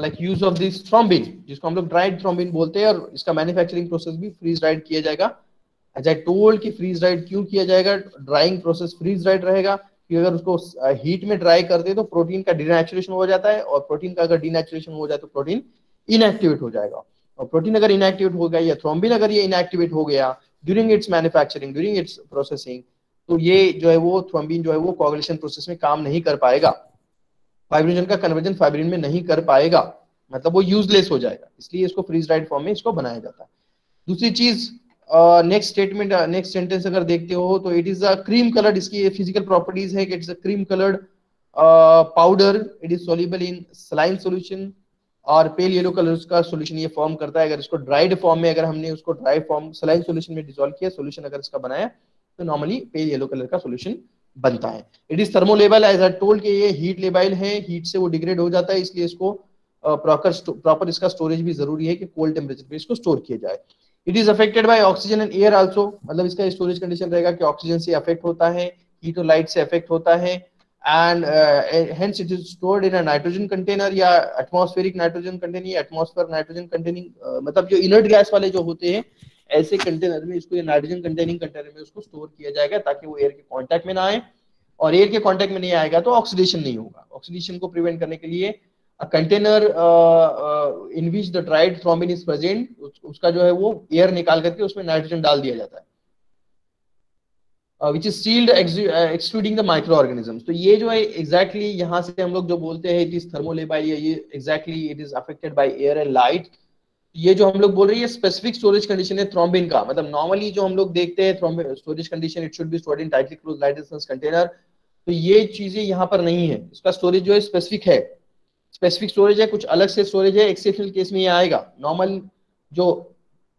[SPEAKER 1] like use of this thrombin जिसको हम लोग ड्राइड थ्रोम्बिन बोलते हैं और इसका मैन्युफैक्चरिंग प्रोसेस भी फ्रीज ड्राइड किया जाएगा। एज आई टोल्ड कि फ्रीज ड्राइड क्यों किया जाएगा ड्राइंग प्रोसेस फ्रीज ड्राइड रहेगा। कि अगर उसको हीट में ड्राई कर दे तो प्रोटीन का डिनेचुरेशन हो जाता है और प्रोटीन का अगर डिनेचुरेशन हो जाए तो प्रोटीन इनएक्टिवेट हो जाएगा। और प्रोटीन अगर इनएक्टिवेट हो गया, या थ्रोम्बिन अगर ये इनएक्टिवेट हो गया during its manufacturing during its processing तो ये जो है वो थ्रोम्बिन जो है वो कोगुलेशन प्रोसेस में काम नहीं कर पाएगा। फाइब्रिनोजन का कन्वर्जन फाइब्रिन में नहीं कर पाएगा। मतलब वो यूजलेस हो जाएगा। इसलिए इसको फ्रीज राइड फॉर्म में इसको बनाया जाता है। दूसरी चीज़ नेक्स्ट स्टेटमेंट नेक्स्ट सेंटेंस अगर देखते हो तो it is a cream coloured इसकी फ़िज़िकल प्रॉपर्टीज़ है it's a cream coloured powder it is soluble in saline solution और पेल येलो कलर का सॉल्यूशन ये फॉर्म करता है। अगर इसको ड्राइड फॉर्म में, अगर हमने उसको ड्राई फॉर्म सलाइन सॉल्यूशन में डिसॉल्व किया सॉल्यूशन अगर इसका बनाया तो नॉर्मली पेल येलो कलर का सोल्यूशन बनता है। It is thermolabile as I told कि ये हीट लेबल है। हीट से वो डिग्रेड हो जाता है, इसलिए इसको प्रॉपर प्रॉपर इसका स्टोरेज भी ज़रूरी है कि कोल्ड टेम्परेचर पे इसको स्टोर किया जाए। It is affected by oxygen and air also मतलब इसका स्टोरेज कंडीशन रहेगा कि ऑक्सीजन से अफेक्ट होता है हीट और लाइट से अफेक्ट होता है and hence it is stored in a nitrogen container या atmospheric nitrogen container atmosphere nitrogen containing मतलब जो इनर्ट गैस वाले जो होते हैं, ऐसे कंटेनर में इसको नाइट्रोजन कंटेनिंग कंटेनर में उसको स्टोर किया जाएगा ताकि वो एयर के कांटेक्ट में ना आए। और एयर के कांटेक्ट में नहीं आएगा तो ऑक्सीडेशन नहीं होगा। ऑक्सीडेशन को प्रिवेंट करने के लिए a container uh, uh, in which the dried thrombin is present उसका जो है वो एयर निकाल करके उसमें नाइट्रोजन डाल दिया जाता है। Which is sealed excluding the micro organism तो ये जो है एग्जैक्टली exactly यहाँ से हम लोग जो बोलते हैं इट इज़ थर्मोलेबाइल ये exactly it is affected by air and light ये जो हम लोग बोल रहे हैं स्पेसिफिक स्टोरेज कंडीशन है थ्रोम्बिन का। मतलब नॉर्मली जो हम लोग देखते हैं storage condition it should be stored in tightly close light container तो ये चीज़ें यहाँ पर नहीं है। इसका स्टोरेज जो है स्पेसिफिक है। स्पेसिफिक स्टोरेज है कुछ अलग से स्टोरेज है एक्सेप्शनल केस में ये आएगा। नॉर्मल जो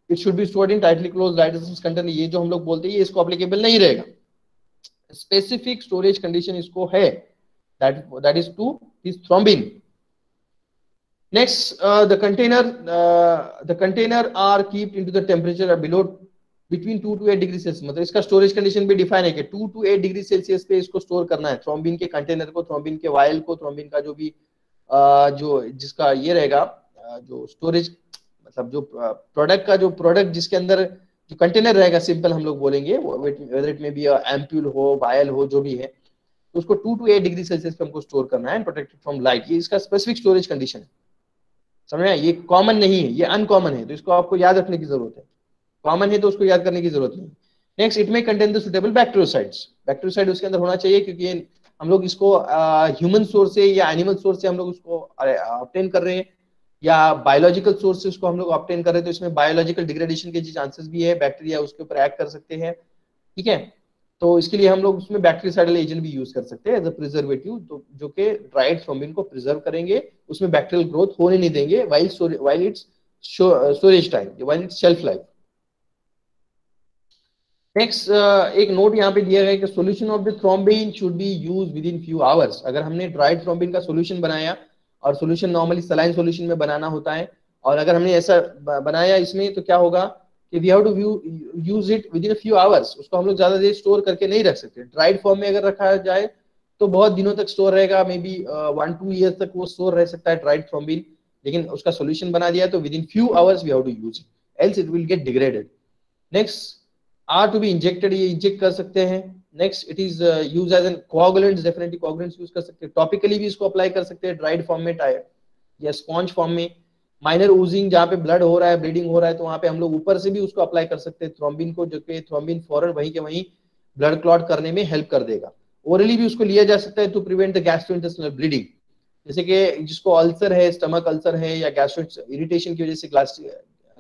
[SPEAKER 1] it should be stored in tightly close container ये जो हम लोग बोलते हैं ये इसको अप्लीकेबल नहीं रहेगा। स्पेसिफिक स्टोरेज कंडीशन इसको है। That that is to this thrombin the container uh, the container are kept into the temperature below between 2 to 8 degree Celsius मतलब इसका स्टोरेज कंडीशन भी डिफाइन है कि 2 टू 8 डिग्री सेल्सियस पे इसको स्टोर करना है। थ्रोम्बिन के कंटेनर को थ्रोम्बिन के वायल को थ्रोम्बिन का जो भी जो जिसका ये रहेगा जो स्टोरेज मतलब जो प्रोडक्ट का जो प्रोडक्ट जिसके अंदर जो कंटेनर रहेगा सिंपल हम लोग बोलेंगे एम्प्यूल हो वायल हो, जो भी है तो उसको two to eight degree Celsius पे हमको स्टोर करना है प्रोटेक्टेड फ्रॉम लाइट ये इसका स्पेसिफिक स्टोरेज कंडीशन है। समझ? ये कॉमन नहीं है, ये अनकॉमन है तो इसको आपको याद रखने की ज़रूरत है। कॉमन है तो उसको याद करने की ज़रूरत नहीं नेक्स्ट इट में contain the suitable bactericides bactericide उसके अंदर होना चाहिए क्योंकि हम लोग इसको ह्यूमन सोर्स से या एनिमल सोर्स से हम लोग उसको ऑप्टेन कर रहे हैं। या बायोलॉजिकल सोर्स से उसको हम लोग ऑप्टेन कर रहे हैं। तो इसमें बायोलॉजिकल डिग्रेडेशन के चांसेस भी है बैक्टीरिया उसके ऊपर एक्ट कर सकते हैं। ठीक है? तो इसके लिए हम लोग उसमें बैक्टीरियासाइडल एजेंट भी यूज़ कर सकते हैं एज अ प्रिजर्वेटिव तो जो कि ड्राइड थ्रोम्बिन को प्रिजर्व करेंगे। उसमें बैक्टीरियल ग्रोथ होने नहीं देंगे। While while its storage time while its shelf life next uh, एक नोट यहाँ पे दिया गया कि solution of the thrombin should be use within few hours अगर हमने ड्राइड थ्रोम्बिन का सॉल्यूशन बनाया और सॉल्यूशन नॉर्मली सलाइन सॉल्यूशन में बनाना होता है और अगर हमने ऐसा बनाया इसमें तो क्या होगा कि we have to use it within few hours उसको हम लोग ज़्यादा देर स्टोर करके नहीं रख सकते। ड्राइड फॉर्म में अगर रखा जाए तो बहुत दिनों तक स्टोर रहेगा। May be one to year तक वो स्टोर रह सकता है ड्राइड थ्रोम्बिन लेकिन उसका सोल्यूशन बना दिया तो within few hours we have to use it else it will get degraded next are to be injected ये इंजेक्ट कर सकते हैं। Next it is use as an coagulants definitely coagulants use कर सकते हैं। टॉपिकली भी इसको अप्लाई कर सकते हैं ड्राइड फॉर्म में टायर या स्पॉन्ज फॉर्म में। माइनर ऊजिंग जहाँ पे ब्लड हो रहा है ब्लीडिंग हो रहा है तो वहाँ पे हम लोग ऊपर से भी उसको अप्लाई कर सकते हैं। थ्रोम्बिन को, जो कि थ्रोम्बिन फॉरन वहीं के वहीं ब्लड क्लॉट करने में हेल्प कर देगा। ओरली भी उसको लिया जा सकता है to prevent the gastrointestinal bleeding जैसे कि जिसको अल्सर है स्टमक अल्सर है, या गैस्ट्रो इरिटेशन की वजह से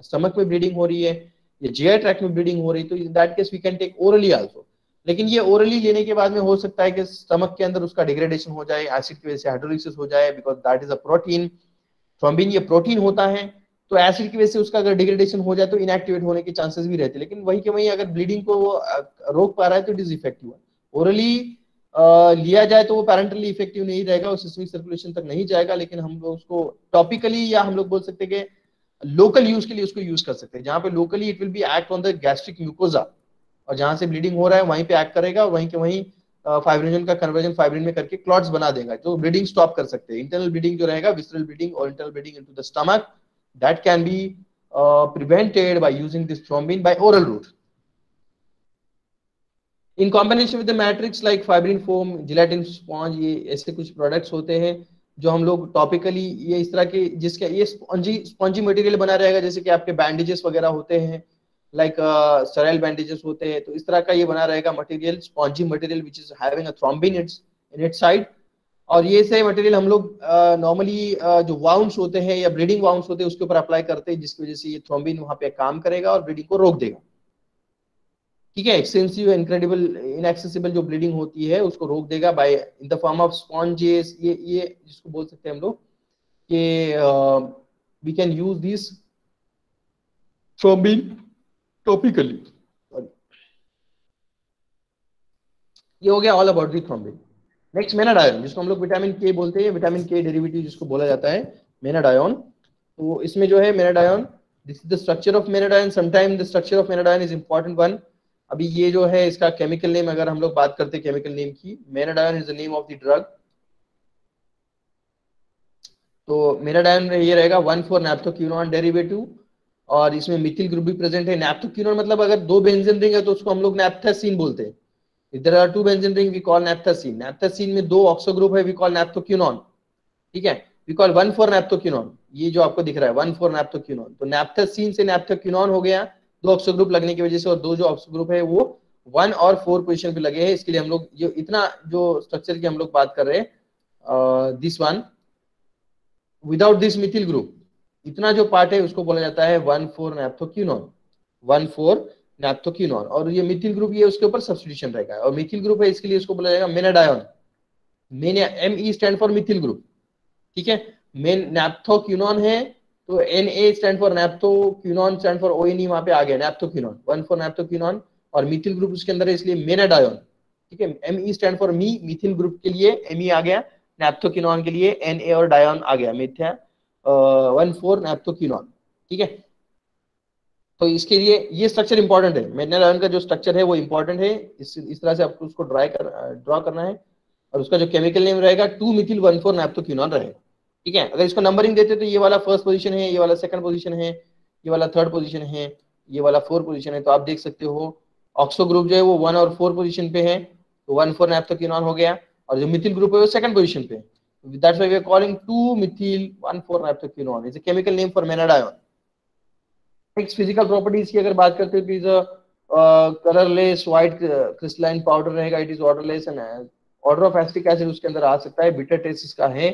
[SPEAKER 1] स्टमक में ब्लीडिंग हो रही है या जीआई ट्रैक में ब्लीडिंग हो रही तो in that case we can take orally also लेकिन ये ओरली लेने के बाद में हो सकता है कि स्टमक के अंदर उसका डिग्रेडेशन हो जाए एसिड की वजह से हाइड्रोलिसिस हो जाए because that is a protein thrombin ये प्रोटीन होता है तो एसिड की वजह से उसका अगर डिग्रेडेशन हो जाए तो इनएक्टिवेट होने के चांसेस भी रहते हैं। लेकिन वही के वही अगर ब्लीडिंग को रोक पा रहा है तो इट इज़ इफ़ेक्टिव ओरली लिया जाए तो वो पैरेंटली इफ़ेक्टिव नहीं रहेगा, और सिस्टमिक सर्कुलेशन तक नहीं जाएगा, लेकिन हम लोग उसको टॉपिकली या हम लोग बोल सकते हैं कि लोकल यूज़ के लिए उसको यूज़ कर सकते हैं। जहाँ पे locally it will be act on the gastric mucosa और जहाँ से ब्लीडिंग हो रहा है, वहीं पे एक्ट करेगा, वहीं के वहीं फाइब्रिनोजन का कन्वर्जन फाइब्रिन में करके क्लॉट्स बना देगा। तो ब्लीडिंग स्टॉप कर सकते हैं। इंटरनल ब्लीडिंग जो रहेगा विसरल ब्लीडिंग और internal bleeding into the stomach that can be prevented by using this thrombin by oral route in combination with the matrix like fibrin foam gelatin sponge ये ऐसे कुछ products होते हैं। जो हम लोग टॉपिकली ये इस तरह के जिसके ये स्पॉन्जी स्पॉन्जी मटेरियल बना रहेगा जैसे कि आपके बैंडेजेस वगैरह होते हैं लाइक स्टेराइल बैंडेजेस होते हैं तो इस तरह का ये बना रहेगा material spongy material which is having a thrombin it's in it side और ये से मटेरियल हम लोग नॉर्मली uh, uh, जो वाउंड्स होते हैं या ब्रीडिंग वाउंड्स होते हैं उसके ऊपर अप्लाई करते हैं जिसकी वजह से ये थ्रोम्बिन वहाँ पे काम करेगा और ब्रीडिंग को रोक देगा। ठीक है एक्सटेंसिव इनक्रेडिबल इनएक्सेसिबल जो ब्लीडिंग होती है, उसको रोक देगा by in the form of sponges ये ये जिसको बोल सकते हैं हम लोग, कि we can use this thrombin topically ये हो गया all about the thrombin next menadione, जिसको हम लोग विटामिन के बोलते हैं विटामिन के डेरिवेटिव जिसको बोला जाता है, मेनाडायोन. तो इसमें जो है menadione this is the structure of menadione. Sometime the structure of menadione is important one अभी ये जो है इसका केमिकल नेम अगर हम लोग बात करते हैं केमिकल नेम की menadione is the name of the drug तो मेनाडायन ये रहेगा वन फोर नैप्थोक्यूनॉन डेरिवेटिव और इसमें मिथिल ग्रुप भी प्रेजेंट है। नैप्थोक्यूनॉन मतलब अगर दो बेंजीन रिंग है तो उसको हम लोग नैप्थासीन बोलते हैं। इधर are two benzene ring we call naphthacene naphthacene में दो ऑक्सो ग्रुप है वी कॉल नैप्थोक्यूनॉन ठीक है? We call one four naphthoquinone ये जो आपको दिख रहा है वन फोर नैप्थोक्यूनॉन तो नैप्थासीन से नैप्थोक्यूनॉन हो गया। दो ऑक्सो ग्रुप लगने की वजह से और दो जो ऑक्सो ग्रुप है वो वन और फोर पोजिशन पे लगे हैं। इसके लिए हम लोग जो इतना जो स्ट्रक्चर की हम लोग बात कर रहे हैं this one without this methyl group इतना जो पार्ट है उसको बोला जाता है one four naphthoquinone one four naphthoquinone और ये मिथिल ग्रुप ये उसके ऊपर सब्सटीट्यूशन रहेगा और मिथिल ग्रुप है इसके लिए उसको बोला जाएगा menadione. Men M E stand for methyl group ठीक है? मेन नैप्थोक्यूनॉन है तो N A stand for naphthoquinone stand for O N E वहाँ पे आ गया नैप्थो क्यूनॉन वन फॉर नैप्थो क्यूनॉन और मिथिल ग्रुप उसके अंदर है, इसलिए मेनाडायोन ठीक है? M E stand for me methyl group के लिए एम ई आ गया नैप्थो क्यूनॉन के लिए एन ए और डायोन आ गया मिथ्या वन फोर नैप्थो क्यूनॉन ठीक है? तो इसके लिए ये स्ट्रक्चर इंपॉर्टेंट है. मेनाडायोन का जो स्ट्रक्चर है, वो इंपॉर्टेंट है. इस इस तरह से आपको उसको ड्राई कर ड्रॉ करना है और उसका जो केमिकल नेम रहेगा two methyl one four naphthoquinone रहेगा. ठीक है? अगर इसको नंबरिंग देते तो ये वाला फ़र्स्ट पोजीशन है, ये वाला सेकंड पोजीशन है, ये वाला थर्ड पोजीशन है, ये वाला फोर्थ पोजीशन है। तो आप देख सकते हो ऑक्सो ग्रुप जो है वो वन और फोर पोजिशन पे है। तो वन फोर नैप्थोक्विनोन हो गया। और जो मिथिल ग्रुप है वो सेकंड पोजीशन पे that's why we are calling two methyl one four naphthoquinone is a chemical name for menadione next physical properties की अगर बात करते हो तो is a colourless white crystalline रहेगा it is odourless and odour of acetic acid उसके अंदर आ सकता है। बिटर टेस्ट इसका है।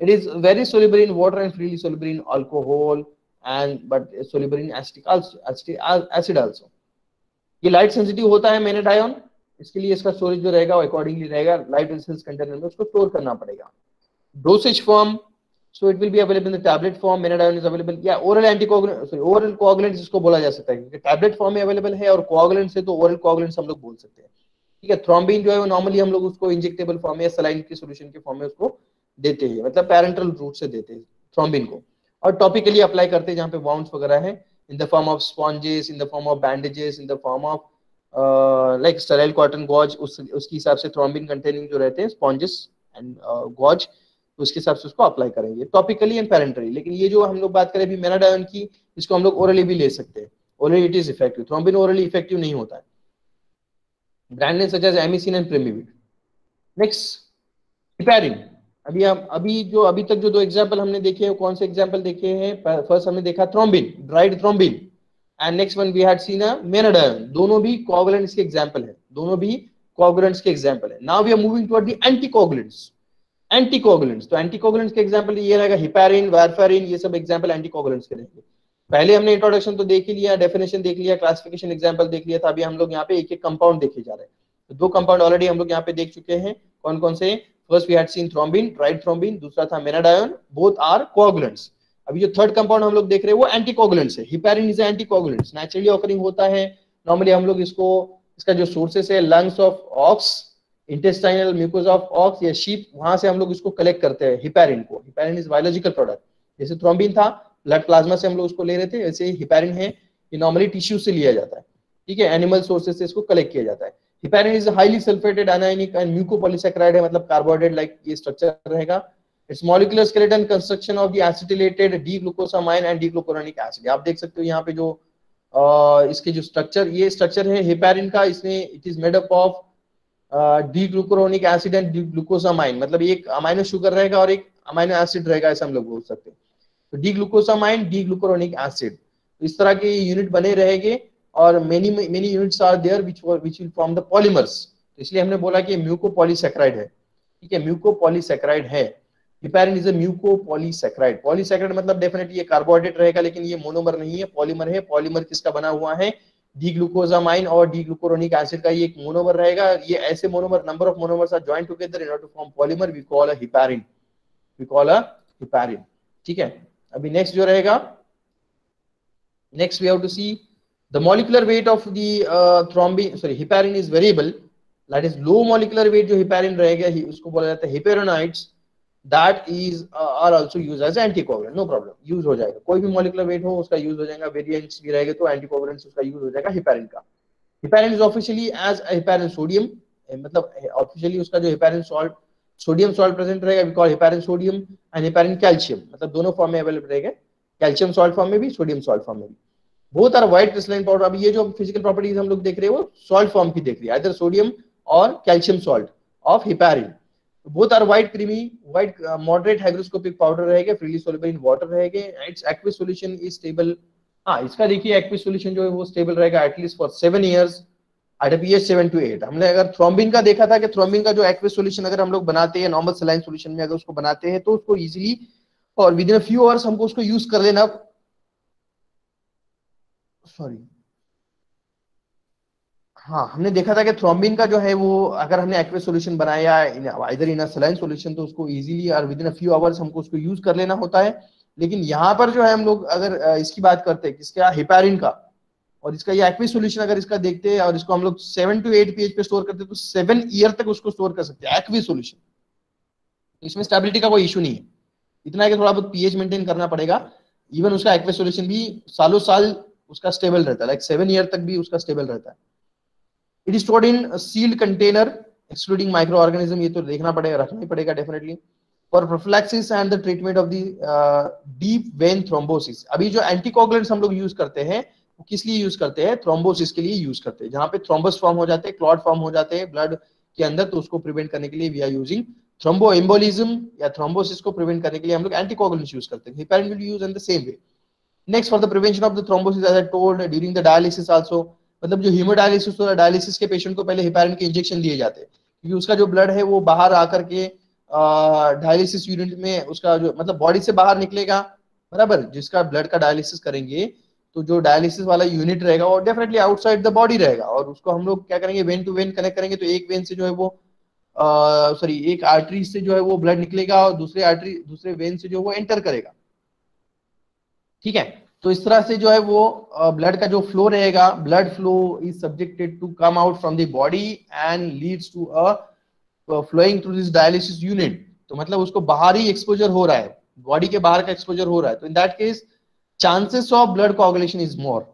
[SPEAKER 1] It is very soluble in water and freely soluble in alcohol and but soluble in acetic also, acetic acid also. ये light sensitive होता है मेनेडायोन इसके लिए इसका स्टोरेज जो रहेगा वो अकॉर्डिंगली रहेगा। लाइट रेजिस्टेंस कंटेनर में उसको स्टोर करना पड़ेगा। Dosage form so it will be available in the tablet form menadione is या oral anticoagulant sorry oral coagulant इसको बोला जा सकता है क्योंकि टैबलेट फॉर्म में अवेलेबल है और कोआगुलेंट से तो ओरल कोआगुलेंट्स हम लोग बोल सकते हैं। ठीक है थ्रोम्बिन जो है वो नॉर्मली हम लोग उसको इंजेक्टेबल फॉर्म में या सलाइन के सॉल्यूशन के फॉर्म में उसको देते हैं मतलब पेरेंटल रूट से देते हैं थ्रोम्बिन को। और टॉपिकली अप्लाई करते हैं, जहाँ पे वाउंड्स वगैरह है in the form of sponges in the form of bandages in the form of like sterile cotton gauze उस, उसके हिसाब से थ्रोम्बिन कंटेनिंग जो रहते हैं स्पॉन्जेस एंड गॉज उसके हिसाब से उसको अप्लाई करेंगे। टॉपिकली एंड पेरेंटली लेकिन ये जो हम लोग बात करें अभी मेनाडायोन की, इसको हम लोग ओरली भी ले सकते हैं। Orally it is effective thrombin orally effective नहीं होता है। Brand name such as emicin and premivid next heparin अभी हम, अभी जो, अभी तक जो दो एग्ज़ाम्पल हमने देखे हैं कौन से एग्ज़ाम्पल देखे हैं? फ़र्स्ट हमने देखा thrombin dried thrombin and next one we had seen a दोनों भी कोवलेंट के एग्ज़ाम्पल है. दोनों भी कोगुलेंट्स के एग्ज़ाम्पल है. Now we are moving toward the anticoagulants anticoagulants तो एंटीकोगुलेंट्स के एग्ज़ाम्पल ये रहेगा हिपैरिन वारफेरिन ये सब एग्ज़ाम्पल एंटीकोगुलेंट्स के रहेंगे. पहले हमने इंट्रोडक्शन तो देख ही लिया डेफिनेशन देख लिया क्लासिफिकेशन एग्ज़ाम्पल देख लिया था अभी हम लोग यहाँ पे एक एक कंपाउंड देखे जा रहे हैं. तो दो कंपाउंड ऑलरेडी हम लोग यहाँ पे देख चुके हैं. कौन कौन से? First we had seen thrombin dried thrombin दूसरा था मेनाडायोन बोथ आर कोगुलेंट्स अभी जो थर्ड कंपाउंड हम लोग देख रहे हैं, वो एंटीकोगुलेंट्स है। Heparin is anticoagulants naturally occurring होता है। नॉर्मली हम लोग इसको, इसका जो सोर्सेस है lungs of ox intestinal mucosa of ox या शीप वहाँ से हम लोग इसको कलेक्ट करते हैं हिपैरिन को। हिपैरिन इज़ बायोलॉजिकल प्रोडक्ट जैसे थ्रोम्बिन था ब्लड प्लाज्मा से हम लोग उसको ले रहे थे, वैसे हिपैरिन है। ये नॉर्मली टिश्यू से लिया जाता है। ठीक है? एनिमल सोर्सेज से इसको कलेक्ट किया जाता है। Heparin is highly sulphated anionic and mucopolysaccharide है मतलब कार्बोहाइड्रेट लाइक ये स्ट्रक्चर रहेगा। Its molecular skeleton construction of the acetylated D glucosamine and D glucuronic acid आप देख सकते हो यहाँ पे जो uh, इसके जो स्ट्रक्चर ये स्ट्रक्चर है हिपैरिन का। इसमें it is made up of D glucuronic acid and D glucosamine मतलब एक अमाइनो शुगर रहेगा और एक अमाइनो एसिड रहेगा ऐसा हम लोग बोल सकते हैं। तो D glucosamine D glucuronic acid इस तरह के यूनिट बने रहेंगे। और many many units are there which which will form the polymers इसलिए हमने बोला कि म्यूकोपॉलीसैकेराइड है। ठीक है म्यूकोपॉलीसैकेराइड है। Heparin is a mucopolysaccharide polysaccharide मतलब डेफिनेटली ये कार्बोहाइड्रेट रहेगा, लेकिन ये मोनोमर नहीं है पॉलीमर है। पॉलीमर किसका बना हुआ है? डी ग्लूकोजामाइन और डी ग्लूकोरोनिक एसिड का ये एक मोनोमर रहेगा। ये ऐसे monomer number of monomers are joint together in order to form polymer we call a heparin we call a heparin ठीक है? अभी नेक्स्ट जो रहेगा next we have to see the molecular weight of the uh, thrombin sorry heparin is variable that is low molecular weight जो heparin रहेगा ही उसको बोला जाता है heparinides that is uh, are also used as anticoagulant no problem use हो जाएगा कोई भी molecular weight हो उसका use हो जाएगा variants भी रहेगा तो anticoagulants उसका use हो जाएगा heparin का heparin is officially as a heparin sodium मतलब officially उसका जो heparin salt sodium salt present रहेगा we call heparin sodium and heparin calcium मतलब दोनों फॉर्म में अवेलेबल रहेगा कैल्शियम सॉल्ट फॉर्म में भी सोडियम सॉल्ट फॉर्म में भी both are white crystalline powder अभी ये जो फ़िज़िकल प्रॉपर्टीज़ हम लोग देख रहे हैं, वो सॉल्ट फॉर्म की देख रही है सोडियम और calcium salt of heparin both are white creamy white moderate hygroscopic powder रहेगा फ्रीली सोल्युबल इन वाटर रहेगा its aqueous solution is stable हाँ इसका देखिए एक्विस सॉल्यूशन जो है वो स्टेबल रहेगा at least for seven years at a pH seven to eight हमने अगर थ्रोम्बिन का देखा था कि थ्रोम्बिन का जो एक्विस सॉल्यूशन अगर हम लोग बनाते हैं नॉर्मल सलाइन सॉल्यूशन में अगर उसको बनाते हैं तो उसको इजीली और विद इन फ्यू आवर्स हमको उसको यूज़ कर लेना। सॉरी हाँ हमने देखा था कि थ्रोम्बिन का जो है वो अगर हमने एक्वेस सॉल्यूशन बनाया इधर इन सलाइन सॉल्यूशन तो उसको इजीली और विद इन फ्यू आवर्स हमको उसको यूज़ कर लेना होता है। लेकिन यहाँ पर जो है हम लोग अगर इसकी बात करते हैं किसका हिपैरिन का, और इसका ये एक्विस सॉल्यूशन अगर इसका देखते हैं, और इसको हम लोग सेवन टू एट पीएच पे स्टोर करते तो सेवन ईयर तक उसको स्टोर कर सकते हैं एक्विस सॉल्यूशन इसमें स्टेबिलिटी का कोई इशू नहीं है। इतना है कि थोड़ा बहुत पीएच मेंटेन करना पड़ेगा। इवन उसका एक्विस सॉल्यूशन भी सालों साल उसका स्टेबल रहता है। लाइक सेवन ईयर तक भी उसका स्टेबल रहता है। It is stored in sealed container excluding micro organism ये तो देखना पड़ेगा, रखना ही पड़ेगा definitely for prophylaxis and the treatment of the deep vein thrombosis अभी जो एंटीकोगुलेंट्स हम लोग यूज़ करते हैं, वो किस लिए यूज़ करते हैं? थ्रोम्बोसिस के लिए यूज़ करते हैं। जहाँ पे थ्रोम्बस फॉर्म हो जाते हैं क्लॉट फॉर्म हो जाते हैं ब्लड के अंदर तो उसको प्रिवेंट करने के लिए we are using thrombo embolism या थ्रोम्बोसिस को प्रिवेंट करने के लिए हम लोग एंटीकोगुलेंट्स यूज़ करते हैं। Heparin will use in the same way next for the prevention of the thrombosis as I told during the dialysis also मतलब जो हीमोडायलिसिस होता है डायलिसिस के पेशेंट को पहले हेपेरिन के इंजेक्शन दिए जाते हैं। क्योंकि उसका जो ब्लड है, वो बाहर आकर के डायलिसिस यूनिट में उसका जो मतलब बॉडी से बाहर निकलेगा, बराबर, जिसका ब्लड का डायलिसिस करेंगे तो जो डायलिसिस वाला यूनिट रहेगा, वो डेफिनेटली आउटसाइड द बॉडी रहेगा। और उसको हम लोग क्या करेंगे वेन टू वेन कनेक्ट करेंगे तो एक वेन से जो है वो सॉरी एक आर्टरी से जो है वो ब्लड निकलेगा, और दूसरे आर्टरी दूसरे वेन से जो है वो एंटर करेगा। ठीक है? तो इस तरह से जो है वो ब्लड का जो फ्लो रहेगा blood flow is subjected to come out from the body and leads to a flowing through this dialysis unit तो मतलब उसको बाहर एक्सपोजर हो रहा है बॉडी के बाहर का एक्सपोजर हो रहा है। तो in that case chances of blood coagulation is more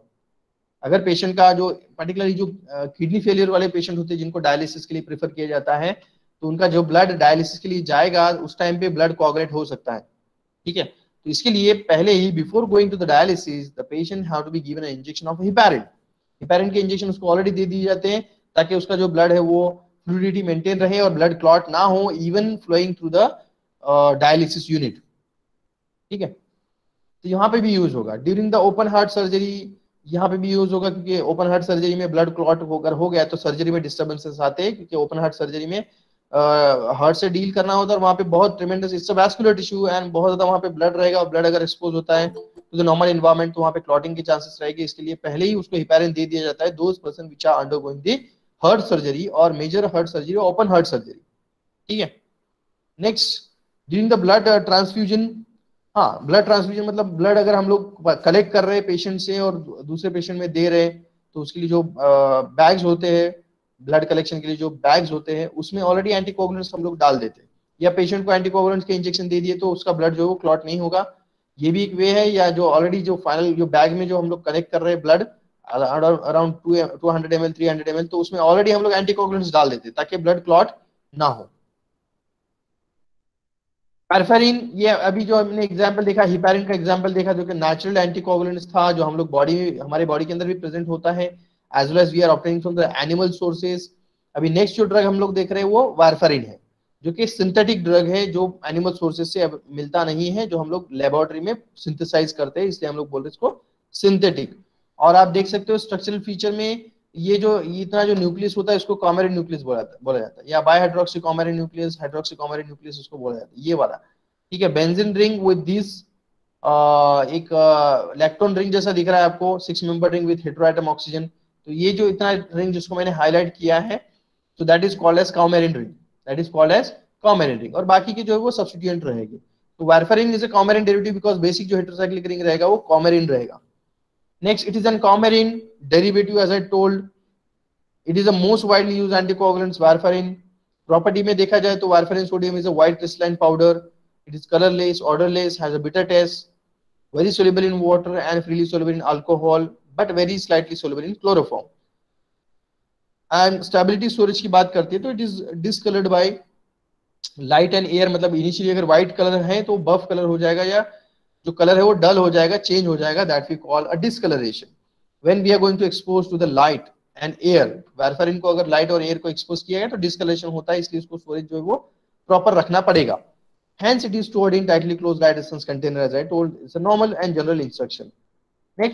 [SPEAKER 1] अगर पेशेंट का जो पर्टिकुलरली जो किडनी फेलियर वाले पेशेंट होते हैं, जिनको डायलिसिस के लिए प्रेफर किया जाता है तो उनका जो ब्लड डायलिसिस के लिए जाएगा, उस टाइम पे ब्लड कोगुलेट हो सकता है। ठीक है? तो इसके लिए पहले ही before going to the dialysis the patient have to be given injection of heparin heparin के इंजेक्शन उसको ऑलरेडी दे दिए जाते हैं, ताकि उसका जो ब्लड है वो फ्लूडिटी मेंटेन रहे और ब्लड क्लॉट ना हो even flowing through the dialysis unit ठीक है? तो यहाँ पे भी यूज़ होगा। During the open heart surgery यहाँ पे भी यूज़ होगा, क्योंकि ओपन हार्ट सर्जरी में ब्लड क्लॉट होकर हो गया तो सर्जरी में डिस्टर्बेंसेस आते हैं, क्योंकि ओपन हार्ट सर्जरी में हार्ट से डील करना होता है और वहाँ पे बहुत tremendous its vascular tissue and बहुत ज़्यादा वहाँ पे ब्लड रहेगा और ब्लड अगर एक्सपोज होता है तो नॉर्मल इन्वायरमेंट तो वहाँ पे क्लॉटिंग की चांसेस रहेगी। इसके लिए पहले ही उसको हिपैरिन दे दिया जाता है। Those person which are undergoing the heart surgery और major heart surgery open heart surgery ठीक है? Next during the blood transfusion हाँ ब्लड ट्रांसफ्यूजन मतलब ब्लड अगर हम लोग कलेक्ट कर रहे हैं पेशेंट से और दूसरे पेशेंट में दे रहे हैं तो उसके लिए जो बैग्स होते हैं ब्लड कलेक्शन के लिए जो बैग्स होते हैं, उसमें ऑलरेडी एंटीकोगुलेंट्स हम लोग डाल देते हैं। या पेशेंट को एंटीकोगुलेंट्स के इंजेक्शन दे दिए तो उसका ब्लड जो है वो क्लॉट नहीं होगा। ये भी एक वे है, या जो ऑलरेडी जो फाइनल जो बैग में जो हम लोग कलेक्ट कर रहे हैं blood around two hundred M L three hundred M L तो उसमें ऑलरेडी हम लोग एंटीकोगुलेंट्स डाल देते हैं, ताकि ब्लड क्लॉट ना हो। परफेरिन ये अभी जो हमने एग्ज़ाम्पल देखा हिपेरिन का एग्जांपल देखा, जो कि नेचुरल एंटीकोगुलेंट्स था, जो हम लोग बॉडी हमारे बॉडी के अंदर भी प्रेजेंट होता है as well as we are obtaining from the animal sources अभी नेक्स्ट जो ड्रग हम लोग देख रहे हैं वो वारफेरिन है, जो कि सिंथेटिक ड्रग है, जो एनिमल सोर्सेज से मिलता नहीं है, जो हम लोग लेबोरेटरी में सिंथेसाइज करते हैं, इसलिए हम लोग बोल रहे हैं इसको सिंथेटिक और आप देख सकते हो स्ट्रक्चरल फीचर में ये जो, इतना जो न्यूक्लियस होता है, इसको कॉमेरिन न्यूक्लियस बोला बोला जाता है, या by hydroxy coumarin nucleus hydroxy coumarin nucleus उसको बोला जाता है, ये वाला। ठीक है बेंजिन रिंग विद दिस एक इलेक्ट्रॉन रिंग जैसा दिख रहा है आपको six member ring with heteroatom oxygen तो ये जो इतना रिंग जिसको मैंने हाईलाइट किया है तो that is called as coumarin ring that is called as coumarin ring और बाकी की जो है वो सब्सटीट्यूएंट रहेगी. तो warfarin is a coumarin derivative because basic जो हेटेरोसाइक्लिक रिंग रहेगा वो कॉमेरिन रहेगा. Next it is an coumarin derivative as I told it is the most widely used anticoagulants warfarin property में देखा जाए तो warfarin sodium is a white crystalline powder it is colourless odourless has a bitter taste very soluble in water and freely soluble in alcohol. But very slightly soluble in chloroform. And stability storage की बात करते हैं तो it is discoloured by light and air मतलब initially अगर white colour है तो बफ colour हो जाएगा या जो कलर है वो डल हो जाएगा चेंज हो जाएगा that we call a discolouration when we are going to expose to the light and air warfarin को अगर लाइट और एयर को एक्सपोज किया गया तो डिसकलरेशन होता है, इसलिए उसको स्टोरेज जो है वो प्रॉपर रखना पड़ेगा. Hence it is stored in tightly closed light resistance container, as i told, it's a normal and general instruction.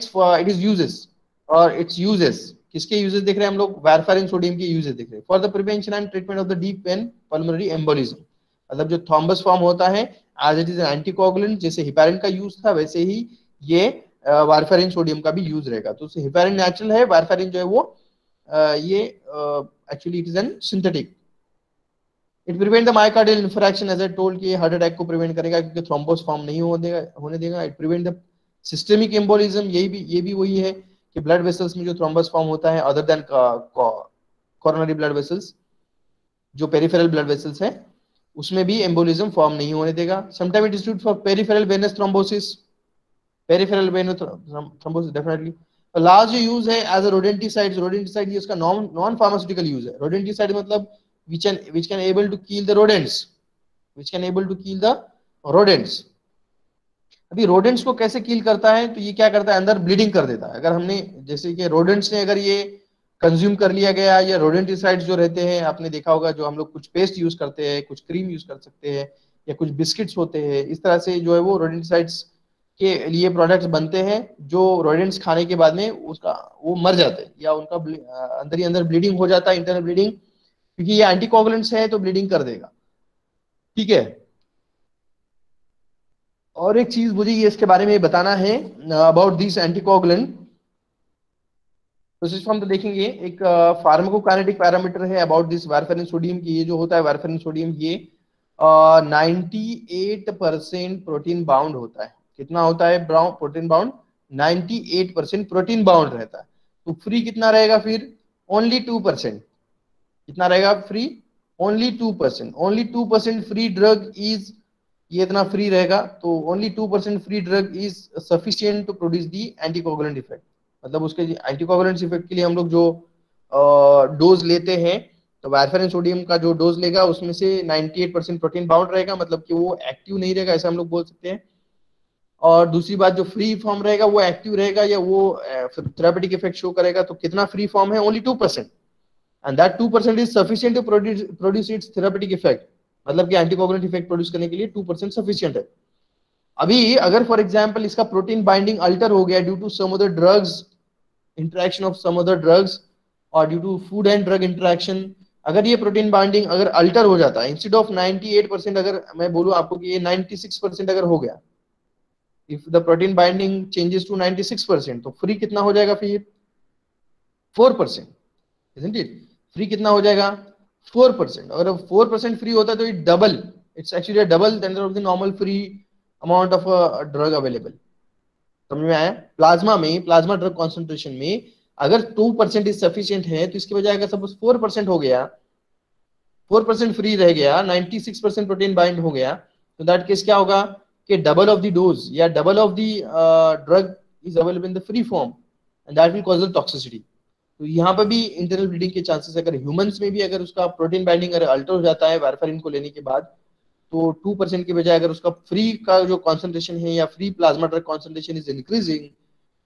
[SPEAKER 1] For it is uses. Or its uses. किसके यूजेस देख रहे हैं हम लोग? वारफेरिन सोडियम के यूजेस देख रहे हैं। For the prevention and treatment of the deep vein pulmonary embolism मतलब जो थॉम्बस फॉर्म होता है as it is an anticoagulant जैसे हिपैरिन का यूज़ था, वैसे ही ये वारफेरिन सोडियम का भी यूज़ रहेगा। तो हिपैरिन नेचुरल है वारफेरिन जो है वो ये actually it is an synthetic it prevent the myocardial infarction as I told कि हार्ट अटैक को प्रिवेंट करेगा, क्योंकि थ्रोम्बोस फॉर्म नहीं होने देगा। It prevent the systemic embolism यही भी, ये भी वही है कि ब्लड वेसल्स में जो थ्रोम्बस फॉर्म होता है other than coronary blood vessels जो पेरिफेरल ब्लड वेसल्स है, उसमें भी एम्बोलिज्म फॉर्म नहीं होने देगा। Sometime it is for peripheral venous thrombosis peripheral venous thrombosis definitely large use है एज अ रोडेंटिसाइड रोडेंटिसाइड ये उसका नॉन नॉन फार्मास्यूटिकल यूज़ है। रोडेंटिसाइड मतलब which can which can able to kill the rodents which can able to kill the rodents अभी rodents को कैसे कील करता है तो ये क्या करता है, अंदर ब्लीडिंग कर देता है। अगर हमने, जैसे कि रोडेंट्स ने अगर ये कंज्यूम कर लिया गया, या रोडेंटिसाइड्स जो रहते हैं, आपने देखा होगा, जो हम लोग कुछ पेस्ट यूज़ करते हैं, कुछ क्रीम यूज़ कर सकते हैं, या कुछ बिस्किट्स होते हैं, इस तरह से जो है वो रोडेंटिसाइड्स के लिए प्रोडक्ट्स बनते हैं, जो रोडेंट्स खाने के बाद में उसका, वो मर जाते हैं, या उनका अंदर ही अंदर ब्लीडिंग हो जाता है इंटरनल ब्लीडिंग क्योंकि ये एंटीकोगुलेंट्स है तो ब्लीडिंग कर देगा। ठीक है? और एक चीज़ मुझे ये इसके बारे में बताना है अबाउट दिस एंटीकोगुलेंट तो हम तो देखेंगे एक फार्माकोकाइनेटिक पैरामीटर है अबाउट दिस वारफेरिन सोडियम की, ये जो होता है वारफेरिन सोडियम ये ninety eight percent protein bound होता है। कितना होता है brown protein bound 98 percent protein bound रहता है। तो फ्री कितना रहेगा फिर? ओनली टू परसेंट कितना रहेगा? Free only two percent only two percent free drug is ये इतना फ्री रहेगा तो only two percent free drug is sufficient to produce the anticoagulant effect मतलब उसके एंटीकोगुलेंट इफ़ेक्ट के लिए हम लोग जो डोज लेते हैं तो वायरफेरिन सोडियम का जो डोज लेगा, उसमें से 98 परसेंट प्रोटीन बाउंड रहेगा मतलब कि वो एक्टिव नहीं रहेगा, ऐसा हम लोग बोल सकते हैं। और दूसरी बात, जो फ्री फॉर्म रहेगा, वो एक्टिव रहेगा या वो थेरापेटिक इफ़ेक्ट शो करेगा तो कितना फ्री फॉर्म है? Only two percent and that 2% is sufficient to produce its therapeutic effect मतलब कि एंटीकोगुलेंट इफ़ेक्ट प्रोड्यूस करने के लिए 2% सफिशिएंट है। अभी अगर फॉर एग्जांपल इसका प्रोटीन बाइंडिंग अल्टर हो गया due to some other drugs interaction of some other drugs, or due to food and drug interaction, अगर ये प्रोटीन बाइंडिंग अगर अल्टर हो जाता है इंस्टेड ऑफ़ 98 परसेंट अगर मैं बोलूँ आपको कि ये 96 परसेंट अगर हो गया if the protein binding changes to 96 percent तो फ्री कितना हो जाएगा फिर? फोर परसेंट फ्री कितना हो जाएगा? फोर परसेंट अगर फोर परसेंट फ्री होता तो it double it's actually double normal free amount of drug available समझ में आया? प्लाज्मा में प्लाज्मा ड्रग कॉन्सेंट्रेशन में अगर टू परसेंट इज़ सफिशियंट है तो इसके बजाय अगर सपोज़ फोर परसेंट हो गया फोर परसेंट फ्री रह गया ninety six percent protein bind हो गया तो दैट केस क्या होगा? कि डबल ऑफ़ द डोज या double of the drug is available in the free form and that will cause the toxicity तो यहाँ पर भी इंटरनल ब्लीडिंग के चांसेस अगर ह्यूमंस में भी अगर उसका प्रोटीन बाइंडिंग अगर अल्टर हो जाता है वारफारिन को लेने के बाद तो टू परसेंट के बजाय अगर उसका फ्री का जो कॉन्सेंट्रेशन है या free plasma drug concentration is increasing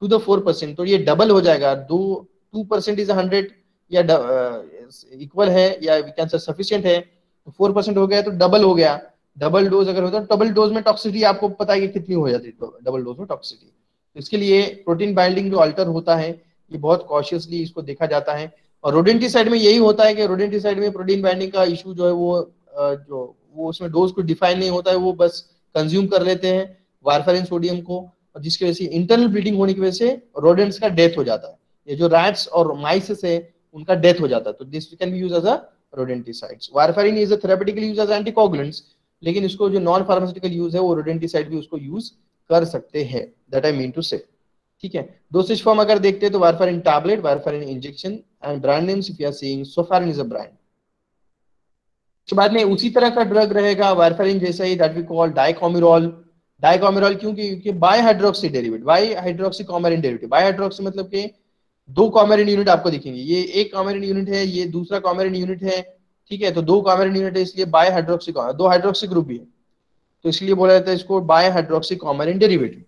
[SPEAKER 1] to the four percent तो ये डबल हो जाएगा। दो टू परसेंट इज़ हंड्रेड या इक्वल है या से सफिशियंट है तो फोर परसेंट हो गया तो डबल हो गया। डबल डोज अगर होता है डबल डोज में टॉक्सिसिटी आपको पता है कि कितनी हो जाती है डबल डोज में टॉक्सिसिटी तो इसके लिए प्रोटीन बाइंडिंग जो अल्टर होता है ये बहुत कॉशियसली इसको देखा जाता है। और रोडेंटी साइड में यही होता है कि रोडेंटी साइड में प्रोटीन बाइंडिंग का इशू जो है वो जो, वो उसमें डोज को डिफाइन नहीं होता है, वो बस कंज्यूम कर लेते हैं वारफेरिन सोडियम को, और जिसकी वजह से इंटरनल ब्लीडिंग होने की वजह से रोडेंट्स का डेथ हो जाता है। ये जो रैट्स और माइसेस है, उनका डेथ हो जाता है। तो this can be use as a rodenticides warfarin is a therapeutically use as anticoagulants लेकिन इसको जो नॉन फार्मास्यूटिकल यूज़ है, वो रोडेंटिसाइड भी उसको यूज़ कर सकते हैं। दैट आई मीन टू से ठीक है? डोसेज फॉर्म अगर देखते हैं तो warfarin tablet warfarin injection and brand names if you are seeing Sofarin is a brand उसके बाद में उसी तरह का ड्रग रहेगा वारफेरिन जैसा ही that we call dicoumarol dicoumarol क्योंकि क्योंकि bi hydroxy derivative bi hydroxy coumarin derivative bi hydroxy मतलब कि दो कॉमेरिन यूनिट आपको दिखेंगे। ये एक कॉमेरिन यूनिट है, ये दूसरा कॉमेरिन यूनिट है, ठीक है? तो दो कॉमेरिन यूनिट है, इसलिए बाय हाइड्रोक्सी दो हाइड्रोक्सी ग्रुप भी है। तो इसलिए बोला जाता है इसको बाय हाइड्रोक्सी कॉमेरिन डेरिवेटिव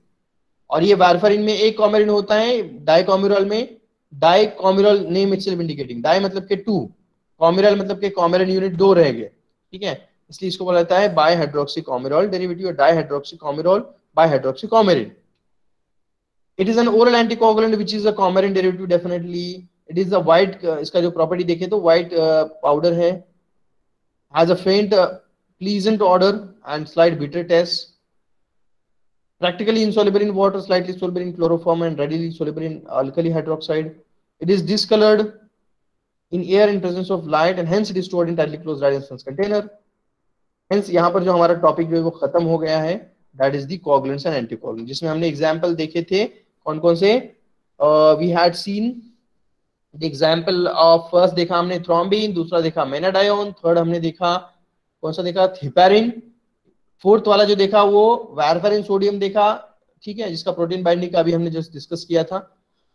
[SPEAKER 1] और ये वारफरिन में एक कॉमेरिन होता है डाइकोमिरॉल में dicoumarol name itself indicating di मतलब के टू कॉमिरल मतलब के कॉमिरल यूनिट दो रह गए. ठीक है? इसलिए इसको बोला जाता है बाय हाइड्रोक्सी कॉमिरॉल डेरिवेटिव और di hydroxy coumarol bi hydroxy coumarin is an oral anticoagulant which is a coumarin derivative definitely. It is a white uh, इसका जो प्रॉपर्टी देखें तो white पाउडर uh, है. A faint uh, pleasant odor and slight bitter taste. Practically insoluble in water slightly soluble in chloroform and readily soluble in alkali hydroxide it is discolored in air in presence of light and hence it is stored in tightly closed resistance container hence यहाँ पर जो हमारा topic जो है वो खत्म हो गया है that is the coagulants and anticoagulant जिसमें हमने एग्जांपल देखे थे कौन कौन से we had seen the example of first देखा हमने थ्रोम्बिन दूसरा देखा मेनाडायोन थर्ड हमने देखा कौन सा देखा थिपेरिन फोर्थ वाला जो देखा, वो वारफेरिन सोडियम देखा, ठीक है, जिसका प्रोटीन बाइंडिंग का अभी हमने जस्ट डिस्कस किया था।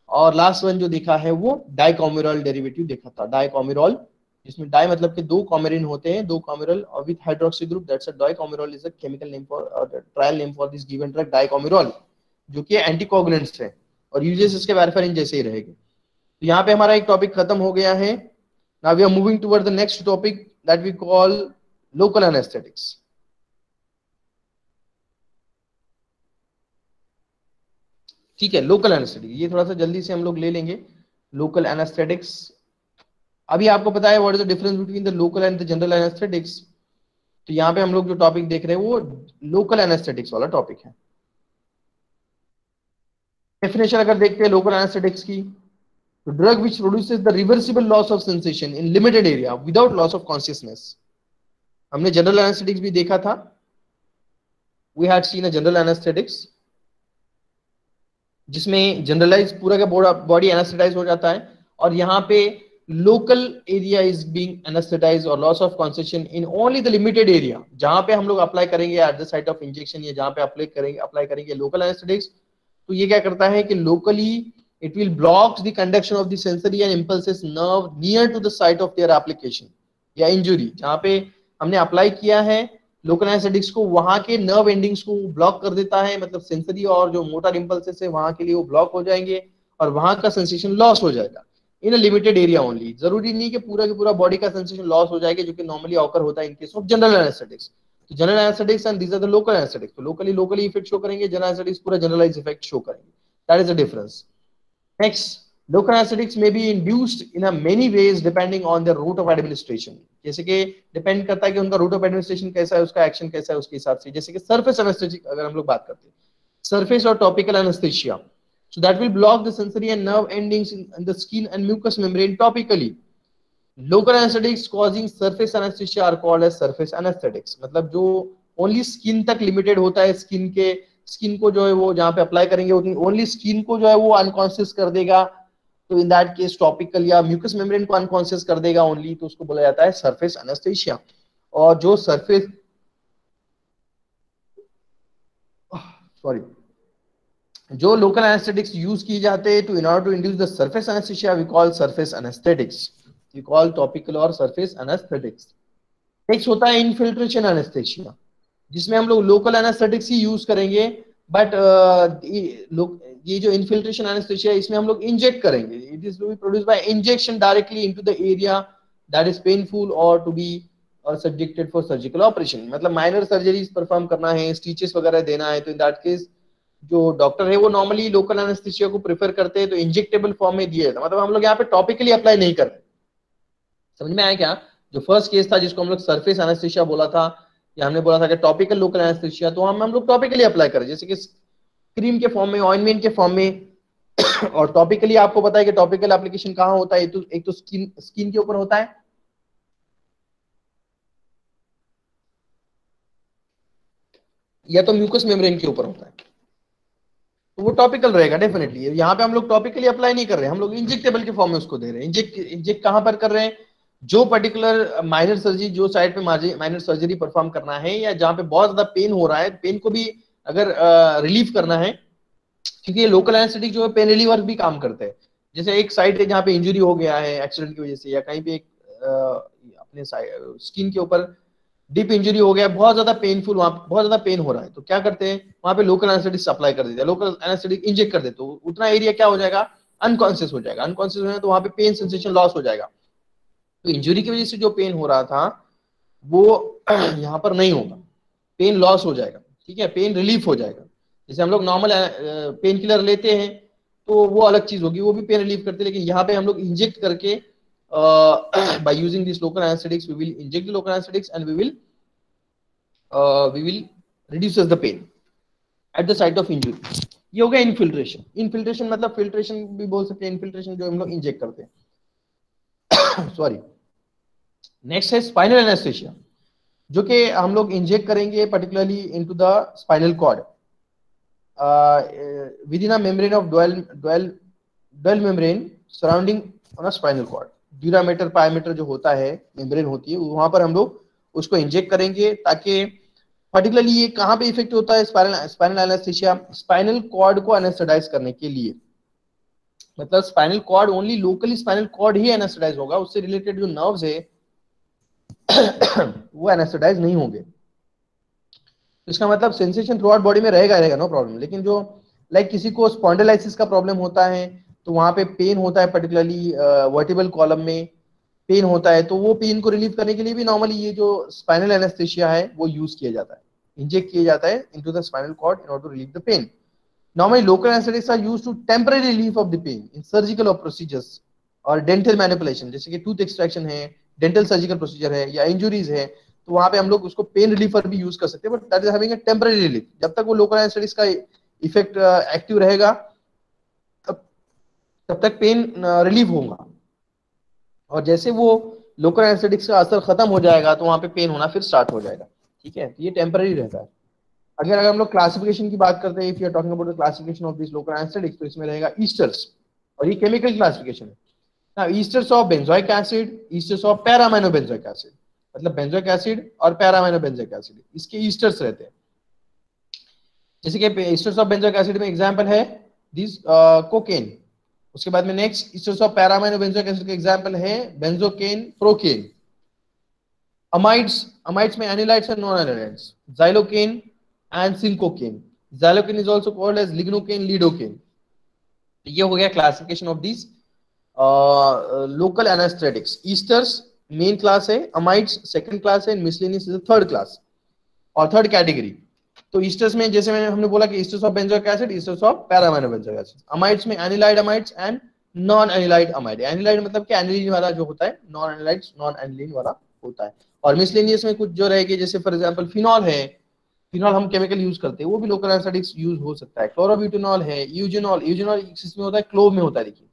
[SPEAKER 1] और लास्ट वन जो देखा है, वो डाइकॉमिरॉल डेरिवेटिव देखा था। डाइकॉमिरॉल जिसमें डाई मतलब के दो कॉमेरिन होते हैं, दो कॉमिरॉल और with hydroxy group that's a dicoumarol is a chemical name for trial name for this given drug dicoumarol जो कि एंटीकोगुलेंट्स है, और यूजेस इसके वारफेरिन जैसे ही रहेंगे। तो यहाँ पे हमारा एक टॉपिक खत्म हो गया है। Now we are moving toward the next topic that we call local anaesthetics ठीक है लोकल एनेस्थेटिक ये थोड़ा सा जल्दी से हम लोग ले लेंगे। लोकल एनेस्थेटिक्स अभी आपको पता है what is the difference between the local and the general anaesthetics तो यहाँ पे हम लोग जो टॉपिक देख रहे हैं, वो लोकल एनेस्थेटिक्स वाला टॉपिक है। डेफिनेशन अगर देखते हैं लोकल एनेस्थेटिक्स की तो drug which produces the reversible loss of sensation in limited area without loss of consciousness हमने जनरल एनेस्थेटिक्स भी देखा था। We had seen a general anaesthetics जिसमें जनरलाइज पूरा का बॉडी एनास्थेटाइज हो जाता है और यहाँ पे local area is being anaesthetise और loss of sensation in only the limited area जहाँ पे हम लोग अप्लाई करेंगे at the site of injection या जहाँ पे अप्लाई करेंगे अप्लाई करेंगे लोकल एनास्थेटिक्स तो ये क्या करता है कि locally it will block the conduction of the sensory and impulses nerve near to the site of their application या इंजुरी जहाँ पे हमने अप्लाई किया है लोकल एनेस्थेटिक्स को वहाँ के नर्व एंडिंग्स को ब्लॉक कर देता है मतलब सेंसरी और जो मोटर इंपल्सेस है, वहाँ के लिए वो ब्लॉक हो जाएँगे और वहाँ का सेंसेशन लॉस हो जाएगा। In a limited area only ज़रूरी नहीं कि पूरा के पूरा बॉडी का सेंसेशन लॉस हो जाएगा, जो कि नॉर्मली ऑकर होता है in case of general anaesthetics तो general anaesthetics and these are the local anaesthetics तो लोकली लोकली इफ़ेक्ट शो करेंगे जनरल एनेस्थेटिक्स पूरा जनरलाइज इफ़ेक्ट शो करेंगे. That is the difference next anesthetics may be induced in a many ways depending on the route of administration जैसे कि depend करता है कि उनका रूट ऑफ़ एडमिनिस्ट्रेशन कैसा है उसका एक्शन कैसा है उसके हिसाब से जैसे कि सरफेस एनेस्थेटिक अगर हम लोग बात करते हैं सरफेस और topical anaesthesia so that will block the sensory and nerve endings in, in the skin and mucous membrane topically local anesthetics causing surface anesthesia are called as surface anesthetics मतलब जो only skin तक limited होता है skin के skin को जो है वो जहाँ पे अप्लाई करेंगे ओनली स्किन को जो है वो अनकॉन्शियस कर देगा तो इन दैट केस टॉपिकल या म्यूकस मेम्ब्रेन को अनकॉन्शियस कर देगा ओनली तो उसको बोला जाता है सरफेस एनेस्थेशिया और जो सरफेस सॉरी जो लोकल एनेस्थेटिक्स यूज़ किए जाते हैं to in order to induce the surface anaesthesia we call surface anaesthetics we call topical और सरफेस एनेस्थेटिक्स नेक्स्ट होता है इनफिल्ट्रेशन एनेस्थेशिया जिसमें हम लोग लोकल एनेस्थेटिक्स ही यूज़ करेंगे बट ये जो इनफिल्ट्रेशन एनेस्थेशिया इसमें हम लोग इंजेक्ट करेंगे। It is to be produce by injection directly into the area that is painful और to be subjected for surgical operation मतलब माइनर सर्जरीज परफॉर्म करना है स्टिचेस वगैरह देना है तो इन दैट केस जो डॉक्टर है, वो नॉर्मली लोकल एनेस्थेशिया को प्रेफर करते हैं तो इंजेक्टेबल फॉर्म में दिए जाता मतलब हम लोग यहाँ पे टॉपिकली अप्लाई नहीं कर रहे। समझ में आया क्या? जो फ़र्स्ट केस था, जिसको हम लोग सरफेस एनेस्थेशिया बोला था, या हमने बोला था कि टॉपिकल लोकल एनेस्थेशिया तो हम हम लोग टॉपिकली अप्लाई करें। जैसे कि क्रीम के फॉर्म में ऑइनमेंट के फॉर्म में। और टॉपिकली आपको पता है कि टॉपिकल एप्लीकेशन कहाँ होता है? तो एक तो स्किन स्किन के ऊपर होता है। या तो म्यूकस मेम्ब्रेन के ऊपर होता है। तो वो टॉपिकल रहेगा डेफिनेटली यहाँ पे हम लोग टॉपिकली अप्लाई नहीं कर रहे। हैं हम लोग इंजेक्टेबल के फॉर्म में उसको दे रहे हैं। इंजेक्ट इंजेक्ट कहाँ पर कर रहे हैं? जो पर्टिकुलर माइनर सर्जरी जो साइड पे माइनर सर्जरी परफॉर्म करना है या जहाँ पे बहुत ज़्यादा पेन हो रहा है पेन को भी अगर रिलीफ करना है, क्योंकि लोकल एनेस्थेटिक जो है पेन रिलीवर भी काम करते हैं। जैसे एक साइड है जहाँ पे इंजरी हो गया है एक्सीडेंट की वजह से, या कहीं पे एक अपने स्किन के ऊपर डीप इंजरी हो गया बहुत ज़्यादा पेनफुल वहाँ, बहुत ज़्यादा पेन हो रहा है तो क्या करते हैं, वहाँ पे लोकल एनेस्थेटिक सप्लाई कर देते हैं। लोकल एनेस्थेटिक इंजेक्ट कर देते तो उतना एरिया क्या हो जाएगा? अनकॉन्सियस हो जाएगा। अनकॉन्सियस हो जाए तो वहाँ पे पेन सेंसेशन लॉस हो जाएगा। तो इंजुरी की वजह से जो पेन हो रहा था, वो यहाँ पर नहीं होगा। पेन लॉस हो जाएगा। ठीक है पेन रिलीफ हो जाएगा। जैसे हम लोग नॉर्मल पेन किलर लेते हैं तो वो अलग चीज़ होगी, वो भी पेन रिलीफ करते लेकिन यहाँ पे हम लोग इंजेक्ट करके by using this local anaesthetics we will inject the local anaesthetics and we will we will reduces the pain at the site of injury ये हो गया इनफिल्ट्रेशन इनफिल्ट्रेशन मतलब फिल्ट्रेशन भी बोल सकते हैं इनफिल्ट्रेशन जो हम लोग इंजेक्ट करते हैं। सॉरी नेक्स्ट है स्पाइनल एनेस्थेशिया जो कि हम लोग इंजेक्ट करेंगे particularly into the spinal cord with in a membrane of dual dual membrane surrounding spinal cord dura mater pia mater जो होता है मेम्ब्रेन होती है, वहाँ पर हम लोग उसको इंजेक्ट करेंगे ताकि पर्टिकुलरली ये कहाँ पे इफ़ेक्ट होता है spinal spinal anaesthesia spinal cord को एनेस्थेटाइज करने के लिए। मतलब spinal cord only locally spinal cord ही एनेस्थेटाइज होगा, उससे रिलेटेड जो नर्व्स है वो एनेस्थेटाइज नहीं होंगे। इसका मतलब सेंसेशन थ्रू आउट बॉडी में रहेगा रहेगा नो प्रॉब्लम लेकिन जो लाइक like किसी को स्पॉन्डिलाइसिस का प्रॉब्लम होता है तो वहाँ पे पेन होता है पर्टिकुलरली वर्टिबल कॉलम में पेन होता है तो वो पेन को रिलीव करने के लिए भी नॉर्मली ये जो स्पाइनल एनेस्थेशिया है, वो यूज़ किया जाता है। इंजेक्ट किया जाता है into the spinal cord in order to relieve the pain local anesthetics are used to temporary relief of the pain in surgical or procedures और डेंटल मैनिपुलेशन जैसे कि टूथ एक्सट्रैक्शन है डेंटल सर्जिकल प्रोसीजर है या injuries है तो वहाँ पे हम लोग उसको पेन रिलीफर भी यूज़ कर सकते हैं but that is having temporary relief जब तक वो लोकल एनेस्थेटिक्स का इफ़ेक्ट एक्टिव uh, रहेगा तब तब तक पेन रिलीव होगा। और जैसे वो लोकल एनेस्थेटिक्स का असर खत्म हो जाएगा तो वहाँ पे पेन होना फिर स्टार्ट हो जाएगा। ठीक है? तो ये टेम्पररी रहता है। अगर अगर हम लोग क्लासिफिकेशन की बात करते हैं if you are talking about the classification of this local anaesthetics तो इसमें रहेगा ईस्टर्स और ये केमिकल क्लासिफिकेशन है। Now esters of benzoic acid esters of benzoic acid मतलब benzoic acid और benzoic acid इसके esters रहते हैं जैसे कि esters of benzoic acid में एग्जांपल है दिस कोकेन uh, उसके बाद में next esters of benzoic acid का एग्जांपल है benzocaine procaine अमाइड्स अमाइड्स में anilides and non anilides xylocaine and cinchocaine xylocaine is also called as lignocaine lidocaine ये हो गया classification of this local anaesthetics esters main class है amides second class है miscellaneous is third class और third category तो esters में, जैसे मैंने, हमने बोला कि esters of benzoic acid esters of para amino benzoic acid amides में anilide amides and non anilide amide anilide मतलब कि एनिलीन वाला जो होता है नॉन एनिलाइड नॉन एनिलीन वाला होता है. और मिसलेनियस में कुछ जो रहेगी, जैसे फॉर एग्जांपल फिनॉल है. फिनॉल हम केमिकल यूज़ करते हैं, वो भी लोकल एनेस्थेटिक्स यूज़ हो सकता है. क्लोरोब्यूटेनॉल है यूजेनॉल यूजेनॉल इसमें होता है क्लोव में होता है, देखिए.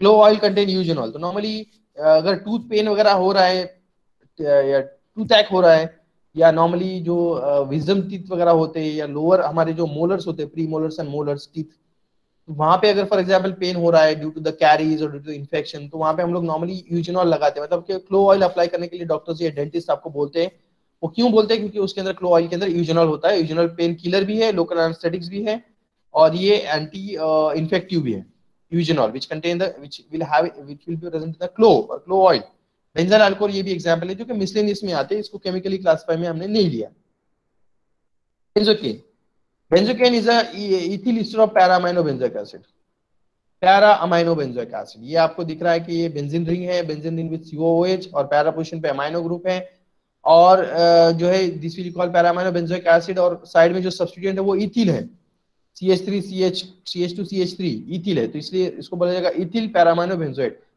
[SPEAKER 1] क्लोव ऑयल कंटेन यूजेनॉल तो नॉर्मली अगर टूथ पेन वगैरह हो रहा है, या टूथ एक् हो रहा है, या नॉर्मली जो विजम टीथ वगैरह होते हैं, या लोअर हमारे जो मोलर्स होते हैं pre molars and molars teeth वहाँ पे अगर फॉर एग्जांपल पेन हो रहा है ड्यू टू द कैरीज और ड्यू टू इन्फेक्शन तो वहाँ पे हम लोग नॉर्मली यूजिनॉल लगाते हैं। मतलब कि क्लो ऑयल अप्लाई करने के लिए डॉक्टर्स या डेंटिस्ट आपको बोलते हैं। वो क्यों बोलते हैं? क्योंकि उसके अंदर क्लो ऑयल के अंदर यूजिनॉल होता है। यूजिनॉल पेन किलर भी है लोकल एनेस्थेटिक्स भी है, और ये एंटी इन्फेक्टिव भी है। Eugenol which contain the which will have which will be present in the clove clove oil benzyl alcohol ये भी एग्जांपल है, जो कि मिसलेनियस में आते हैं, इसको केमिकली क्लासिफाई में हमने नहीं लिया। Benzocaine benzocaine is a ethyl ester of para amino benzoic acid. Para amino benzoic acid ये आपको दिख रहा है कि ये बेंजीन रिंग है बेंजीन रिंग विद सीओओएच और पैरा पोजीशन पे अमाइनो ग्रुप है। और जो है this will call para amino benzoic acid और साइड में जो सब्स्टिट्यूएंट है वो इथिल है। CH3 CH CH2 CH3 ethyl है। तो इसलिए इसको बोला जाएगा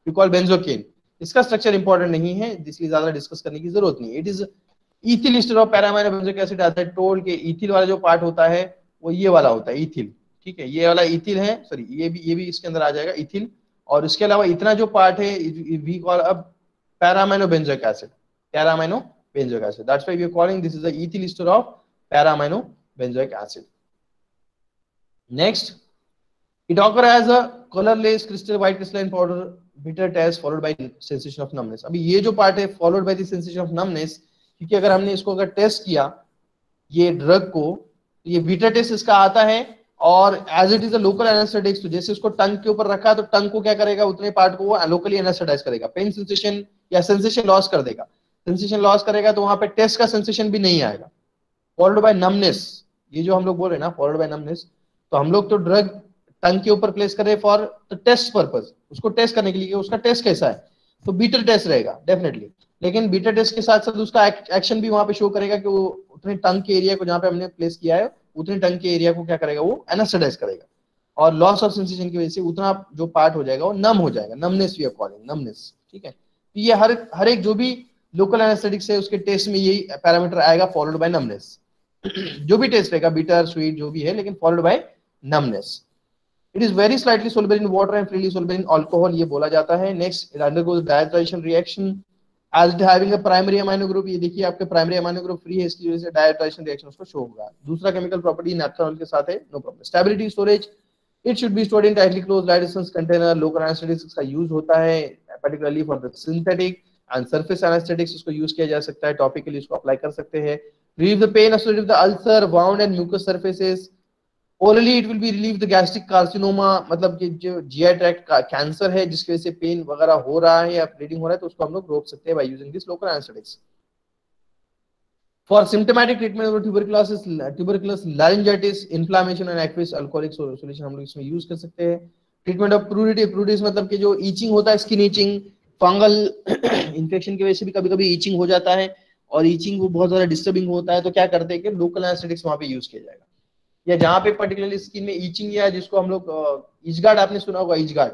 [SPEAKER 1] वी इसका स्ट्रक्चर इंपॉर्टेंट नहीं है, इसलिए ज़्यादा डिस्कस करने की ज़रूरत नहीं it is ethyl para amino benzoic acid as I told के इथिल वाला जो पार्ट होता है, वो ये वाला होता है इथिल ठीक है? ये वाला इथिल है सॉरी ये भी ये भी इसके अंदर आ जाएगा इथिल और इसके अलावा इतना जो पार्ट है वी कॉल अब para amino acid para amino are calling this is the ethyl ester of paraamino benzoic acid next, it occurs as a colorless crystal white crystalline powder bitter taste followed by sensation of numbness. अभी ये जो part है, followed by the sensation of numbness, क्योंकि अगर हमने इसको अगर test किया, ये ड्रग को तो ये बिटर टेस्ट इसका आता है, और as it is a local anaesthetics तो जैसे उसको टंग के ऊपर रखा तो टंग को क्या करेगा? उतने पार्ट को वो लोकली एनेस्थेटाइज करेगा। पेन सेंसेशन या सेंसेशन लॉस कर देगा। सेंसेशन लॉस करेगा तो वहाँ पे टेस्ट का सेंसेशन भी नहीं आएगा। फॉलोड बाय नमनेस ये जो हम लोग बोल रहे हैं ना फॉलोड बाय नमनेस तो हम लोग तो ड्रग टंग के ऊपर प्लेस कर फॉर टेस्ट पर्पज उसको टेस्ट करने के लिए, उसका टेस्ट कैसा है? तो बीटर टेस्ट रहेगा डेफिनेटली लेकिन बीटर टेस्ट के साथ साथ उसका एक्शन भी वहाँ पे शो करेगा कि वो उतने टंग के एरिया को जहाँ पे हमने प्लेस किया है, उतने टंग के एरिया को क्या करेगा? वो एनास्टेडाइज करेगा. और लॉस ऑफ़ सेंसेशन की वजह से उतना जो पार्ट हो जाएगा, वो नम हो जाएगा. Numbness we are calling numbness ठीक है? तो ये हर हर एक जो भी लोकल एनेस्थेटिक्स है, उसके टेस्ट में यही पैरामीटर आएगा फॉलोड बाय नमनेस जो भी टेस्ट रहेगा बिटर स्वीट जो भी है, लेकिन followed by numbness it is very slightly soluble in water and freely soluble in alcohol ये बोला जाता है। Next it undergoes diazotization reaction as it having a primary amino group ये देखिए आपके प्राइमरी अमाइनो ग्रुप फ्री है, इसकी वजह से डायट्राइजेशन रिएक्शन उसको शो होगा। दूसरा केमिकल प्रॉपर्टी नेथनॉल के साथ है no problem stability storage it should be stored in tightly closed light distance container local anaesthetics का यूज़ होता है particularly for the synthetic and surface anaesthetics उसको यूज़ किया जा सकता है टॉपिकली उसको अप्लाई कर सकते हैं। Relieve the pain associated with the ulcer, wound and mucous surfaces orally it will be relieve the gastric carcinoma मतलब कि जो GI tract का कैंसर है, जिसकी वजह से पेन वगैरह हो रहा है या ब्लीडिंग हो रहा है तो उसको हम लोग रोक सकते हैं by using this local anesthetics. For symptomatic treatment of tuberculosis tuberculosis laryngitis, inflammation and aqueous alcoholic solution हम लोग इसमें यूज़ कर सकते हैं. ट्रीटमेंट ऑफ़ प्रूडिटी प्रूडिस मतलब कि जो ईचिंग होता है स्किन ईचिंग फंगल इन्फेक्शन की वजह से भी कभी कभी ईचिंग हो जाता है और ईचिंग वो बहुत ज़्यादा डिस्टर्बिंग होता है तो क्या करते हैं कि लोकल एनेस्थेटिक्स वहाँ पे यूज़ किया जाएगा. या जहाँ पे पर्टिकुलरली स्किन में ईचिंग या जिसको हम लोग ईचगार्ड आपने सुना होगा ईचगार्ड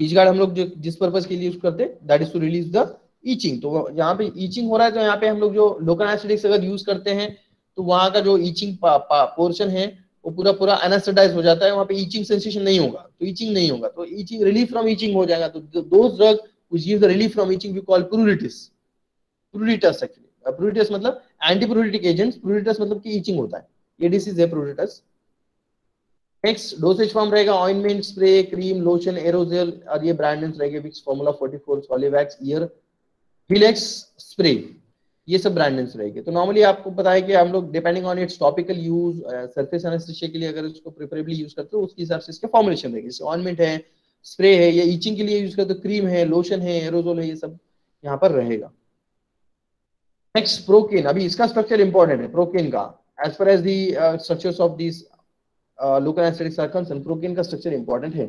[SPEAKER 1] ईचगार्ड हम लोग जो, जिस पर्पज के लिए यूज़ करते हैं that is to release the itching तो यहाँ पे ईचिंग हो रहा है तो यहाँ पे हम लोग जो लोकल एनेस्थेटिक्स अगर यूज़ करते हैं तो वहाँ का जो ईचिंग पोर्शन है, वो पूरा पूरा एनेस्थेटाइज हो जाता है। वहाँ पे ईचिंग सेंसेशन नहीं होगा। तो ईचिंग नहीं होगा। तो ईचिंग रिलीफ फ्रॉम ईचिंग हो जाएगा। तो those drug which give the relief from itching we call pruritis pruritus actually pruritus मतलब एंटी प्रूरिटिक एजेंट्स प्रूरिटस मतलब कि ईचिंग होता है। ये डिसीज है नेक्स्ट डोसेज फॉर्म रहेगा ointment spray cream lotion aerogel और ये ब्रांड नेम्स रहेंगे विक्स फार्मूला 44 सॉलिवैक्स ईयर फिलेक्स स्प्रे ये सब ब्रांड नेम्स रहेंगे। तो नॉर्मली आपको पता है कि हम लोग depending on its topical use surface anaesthesia के लिए अगर इसको प्रेफरेबली यूज़ करते हो, उसके हिसाब से इसके फॉर्मुलेशन रहेगी। जैसे ऑइंटमेंट है स्प्रे है, या ईचिंग के लिए यूज़ करते हो क्रीम है लोशन है एरोजोल है, ये सब यहाँ पर रहेगा। नेक्स्ट प्रोकेन अभी इसका स्ट्रक्चर इंपॉर्टेंट है प्रोकेन का। As far as the uh, structures of these uh, local anesthetics are concerned procaine का स्ट्रक्चर इंपॉर्टेंट है।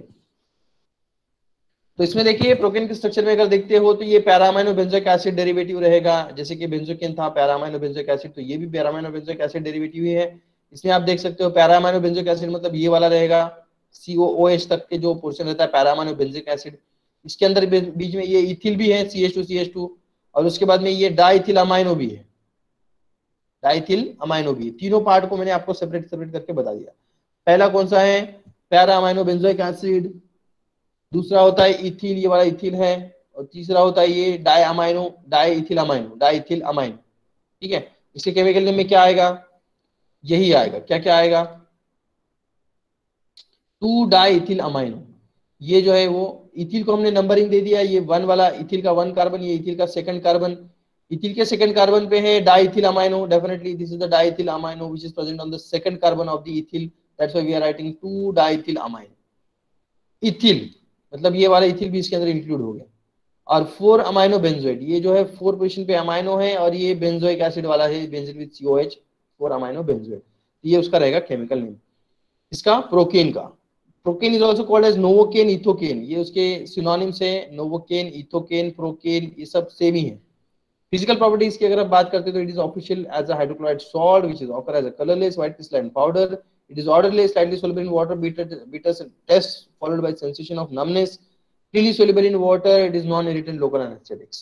[SPEAKER 1] तो इसमें देखिए प्रोकेन के स्ट्रक्चर में अगर देखते हो तो ये पैरामाइनो बेंजोइक एसिड डेरिवेटिव रहेगा। जैसे कि बेंजोकेन था पैरामाइनो बेंजोइक एसिड तो ये भी para amino benzoic acid derivative ही है। इसमें आप देख सकते हो पैरामाइनो बेंजोइक एसिड मतलब ये वाला रहेगा COOH तक के जो पोर्शन रहता है पैरामाइनो बेंजिक एसिड इसके अंदर बीच में ये इथिल भी है CH2 CH2 और उसके बाद में ये डाइथिल अमाइनो भी है। डाइथिल अमाइनो भी तीनों पार्ट को मैंने आपको सेपरेट सेपरेट करके बता दिया। पहला कौन सा है? Para amino benzoic acid. दूसरा होता है इथिल, ये वाला इथिल है। और तीसरा होता है ये di amino di ethyl amino di ethyl amino. ठीक है? इसके केमिकल नेम में क्या आएगा? यही आएगा। क्या क्या आएगा? Two di ethyl amino. ये जो है वो इथिल को हमने नंबरिंग दे दिया। ये वन वाला, इथिल का वन कार्बन ये इथिल का सेकंड कार्बन इथिल के सेकंड कार्बन पे है diethyl amino definitely this is the diethyl amino which is present on the second carbon of the ethyl that's why we are writing two diethyl amino ethyl मतलब ये वाला ethyl भी इसके अंदर include हो गया। और फोर अमाइनो बेंजोइड ये जो है फोर पोजिशन पे अमाइनो है और ये बेंजोइक एसिड वाला है benzene with COH four amino benzoid ये उसका रहेगा केमिकल नेम इसका प्रोकेन का। Procaine is also called as novocaine ethocaine ये उसके सिनोनिम्स है नोवोकेन इथोकेन प्रोकेन ये सब सेम ही है। फ़िज़िकल प्रॉपर्टीज़ की अगर आप बात करते तो it is official as a hydrochloride salt which is occur as a colourless white crystalline powder it is orderless slightly soluble in water beta beta test followed by sensation of numbness freely soluble in water, it is non irritant local anesthetics.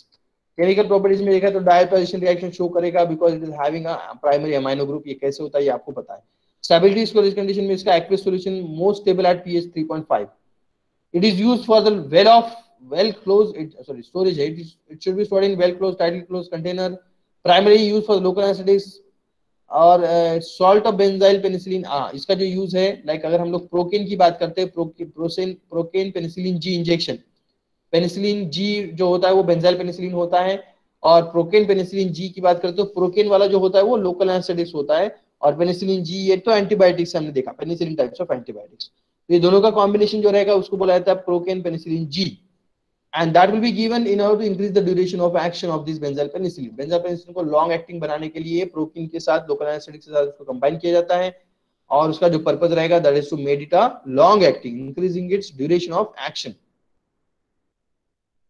[SPEAKER 1] Chemical properties में देखा तो di position reaction show करेगा because it is having a primary amino group ये कैसे होता है ये आपको पता है। स्टेबिलिटी स्टोरेज कंडीशन में इसका aqueous solution most stable at pH 3.5 it is used for the well of well closed it, sorry storage it, is, it should be stored in well closed tightly closed container primarily used for local anesthetics और salt of benzyl penicillin आ इसका जो use है like like, अगर हम लोग procaine की बात करते हैं procaine procaine penicillin G injection penicillin G जो होता है वो बेंजाइल पेनिसिलिन होता है और प्रोकेन पेनिसिलिन जी की बात करते हो प्रोकेन वाला जो होता है वो लोकल एनेस्थेटिक्स होता है और पेनिसिलिन जी ये तो एंटीबायोटिक्स हमने देखा पेनिसिलिन टाइप्स ऑफ़ एंटीबायोटिक्स तो ये दोनों का कॉम्बिनेशन जो रहेगा उसको बोला जाता है procaine penicillin G and that will be given in order to increase the duration of action of this benzyl penicillin. Benzyl penicillin को लॉन्ग एक्टिंग बनाने के लिए प्रोटीन के साथ लोकल एनेस्थेटिक के साथ उसको कंबाइन किया जाता है और उसका जो पर्पस रहेगा that is to made it a long acting increasing its duration of action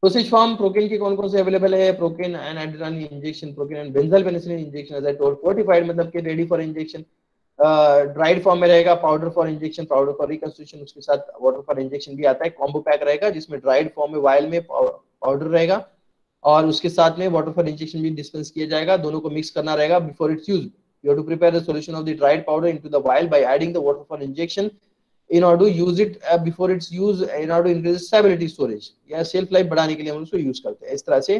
[SPEAKER 1] dosage form procaine के कौन कौन से अवेलेबल है? Procaine and adrenaline injection procaine and benzyl penicillin injection as I told fortified मतलब कि ready for injection dried form में रहेगा powder for injection powder for reconstruction उसके साथ वाटर फॉर इंजेक्शन भी आता है। कॉम्बो पैक रहेगा, जिसमें ड्राइड फॉर्म में वायल में पाउडर रहेगा और उसके साथ में वाटर फॉर इंजेक्शन भी डिस्पेंस किया जाएगा। दोनों को मिक्स करना रहेगा। Before its use you to prepare the solution of the dried powder into the vial by adding the water for injection in order use it before its use in order increase stability storage या self life बढ़ाने के लिए हम उसको use करते हैं। इस तरह से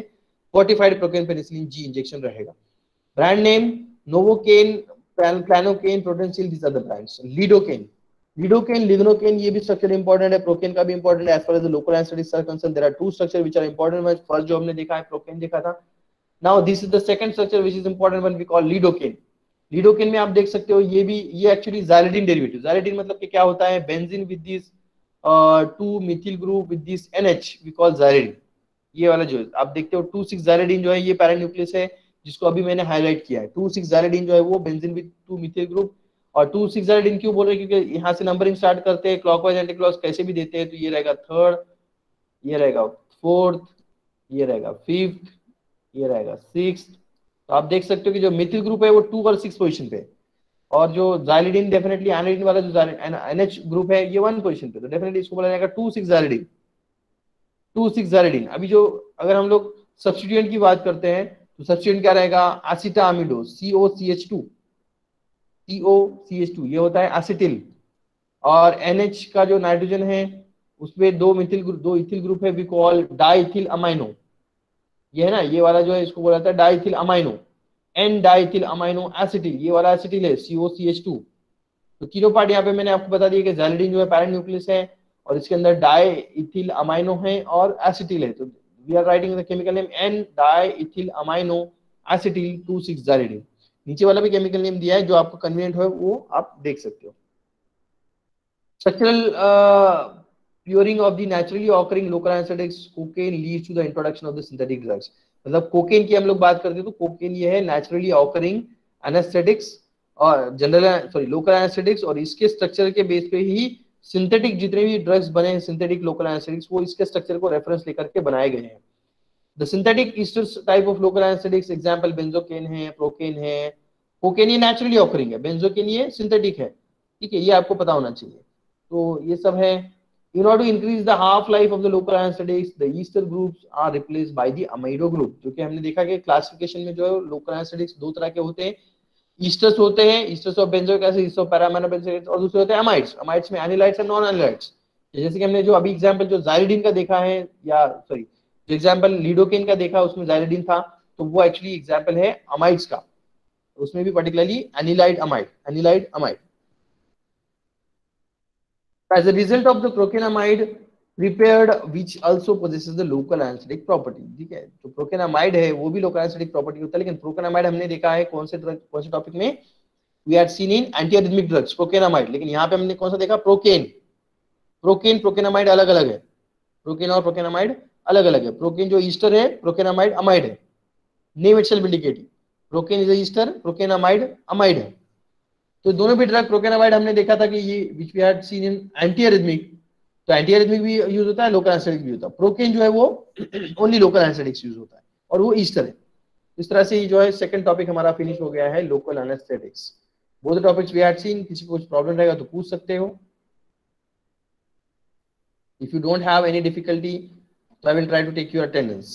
[SPEAKER 1] fortified procaine penicillin G injection रहेगा। ब्रांड नेम नोवोकेन प्लानोकेन प्रोटेंशियल this are the brands lidocaine lidocaine lignocaine ये भी स्ट्रक्चर इंपॉर्टेंट है प्रोकेन का भी इंपॉर्टेंट है. As far as local anaesthetics are concern there are two structure which are important which first जो हमने देखा है प्रोकेन देखा था. Now this is the second structure which is important one we call lidocaine lidocaine में आप देख सकते हो, ये भी, ये एक्चुअली जाइलिडिन डेरिवेटिव जाइलिडिन मतलब कि क्या होता है? Benzene with this two methyl group with this NH we call xylidine ये वाला जो, आप देखते हो टू सिक्स जो है, ये पैरान्यूक्लियस है. जिसको अभी मैंने हाईलाइट किया है। टू सिक्स जो है वो benzene with two methyl group और टू सिक्स क्यों बोल रहे हैं? क्योंकि यहाँ से नंबरिंग स्टार्ट करते हैं क्लॉकवाइज एंटी क्लॉक कैसे भी देते हैं तो ये रहेगा थर्ड ये रहेगा फोर्थ ये रहेगा फिफ्थ ये रहेगा सिक्स तो आप देख सकते हो कि जो मिथिल ग्रुप है वो टू और सिक्स पोजिशन पे और जो जाइलिडिन डेफिनेटली एनाइडिन वाला जो एनएच ग्रुप है, ये वन पोजिशन पे तो डेफिनेटली इसको बोला जाएगा two six xylidine two six xylidine अभी जो अगर हम लोग सब्सटीट्यूएंट की बात करते हैं तो सब्सटीट्यूएंट क्या रहेगा? Aceta amido CO C H two CO C H two ये होता है एसिटिल। और एनएच का जो नाइट्रोजन है, उसमें दो मिथिल ग्रुप, दो इथिल ग्रुप है वी कॉल डाइथिल अमाइनो ये है ना, ये वाला जो है, इसको बोला जाता है diethyl amino N diethyl amino acetyl ये वाला एसिटिल है सीओ सी एच टू तो तीनों पार्ट यहाँ पे मैंने आपको बता दिया कि जैलिडिन जो है पैरान्यूक्लियस है, और इसके अंदर डाई इथिल अमाइनो है और एसिटिल है। तो we are writing the chemical name n diethyl amino acetyl 2,6-xylidine नीचे वाला भी केमिकल नेम दिया है जो आपको कन्वीनियंट हो वो आप देख सकते हो। Structural प्योरिंग of the naturally occurring local anaesthetics cocaine leads to the introduction of the synthetic drugs मतलब कोकेन की हम लोग बात करते हैं तो कोकेन ये है नेचुरली ऑकरिंग एनेस्थेटिक्स और जनरल सॉरी लोकल एनेस्थेटिक्स और इसके स्ट्रक्चर के बेस पे ही सिंथेटिक जितने भी ड्रग्स बने हैं सिंथेटिक लोकल एनेस्थेटिक्स वो इसके स्ट्रक्चर को रेफरेंस लेकर के बनाए गए हैं। The synthetic ester type of local anaesthetics example benzocaine है प्रोकेन है। कोकेन ये नेचुरली ऑकरिंग है। बेंजोकेन ये सिंथेटिक है। ठीक है, ये आपको पता होना चाहिए। तो ये सब है। In order to increase the half life of the local anesthetics the ester groups are replaced by the amido group, जो कि हमने देखा कि क्लासिफिकेशन में जो है लोकल एनेस्थेटिक्स दो तरह के होते हैं। ईस्टर्स होते हैं esters of benzoic acid ester para aminobenzoic और दूसरे होते हैं अमाइड्स अमाइड्स में एनिलाइट्स एंड नॉन एनिलाइट्स जैसे कि हमने जो अभी एग्जांपल जो जाइलिडीन का देखा है, या सॉरी जो एग्जांपल लीडोकेन का देखा, उसमें जाइलिडीन था तो वो एक्चुअली एग्जांपल है अमाइड्स का. उसमें भी particularly anilide amide anilide amide as a result of the procainamide prepared which also possess local anaesthetic property ठीक है? तो प्रोकेनामाइड है, वो भी लोकल एंसिडिक प्रॉपर्टी होता है, लेकिन प्रोकेनामाइड हमने देखा है कौन से कौन से टॉपिक में? We are seen in antiarrhythmic drugs procainamide लेकिन यहाँ पे हमने कौन सा देखा? प्रोकेन प्रोकेन प्रोकेनामाइड अलग अलग है। प्रोकेन और प्रोकेनामाइड अलग अलग है। प्रोकेन जो ईस्टर है प्रोकेनामाइड अमाइड है। Name itself indicating procaine is ester procainamide amide है। तो दोनों भी ड्रग प्रोकेनामाइड हमने देखा था कि ये which we are seen in antiarrhythmic तो एंटीएरिथमिक भी यूज़ होता है लोकल एनेस्थेटिक भी होता है। प्रोकेन जो है वो ओनली लोकल एनेस्थेटिक्स यूज़ होता है, और वो ईस्टर है इस तरह से जो है सेकंड टॉपिक हमारा फिनिश हो गया है local anaesthetics both topics we had seen किसी को कुछ प्रॉब्लम रहेगा तो पूछ सकते हो। If you don't have any difficulty I will try to take take attendance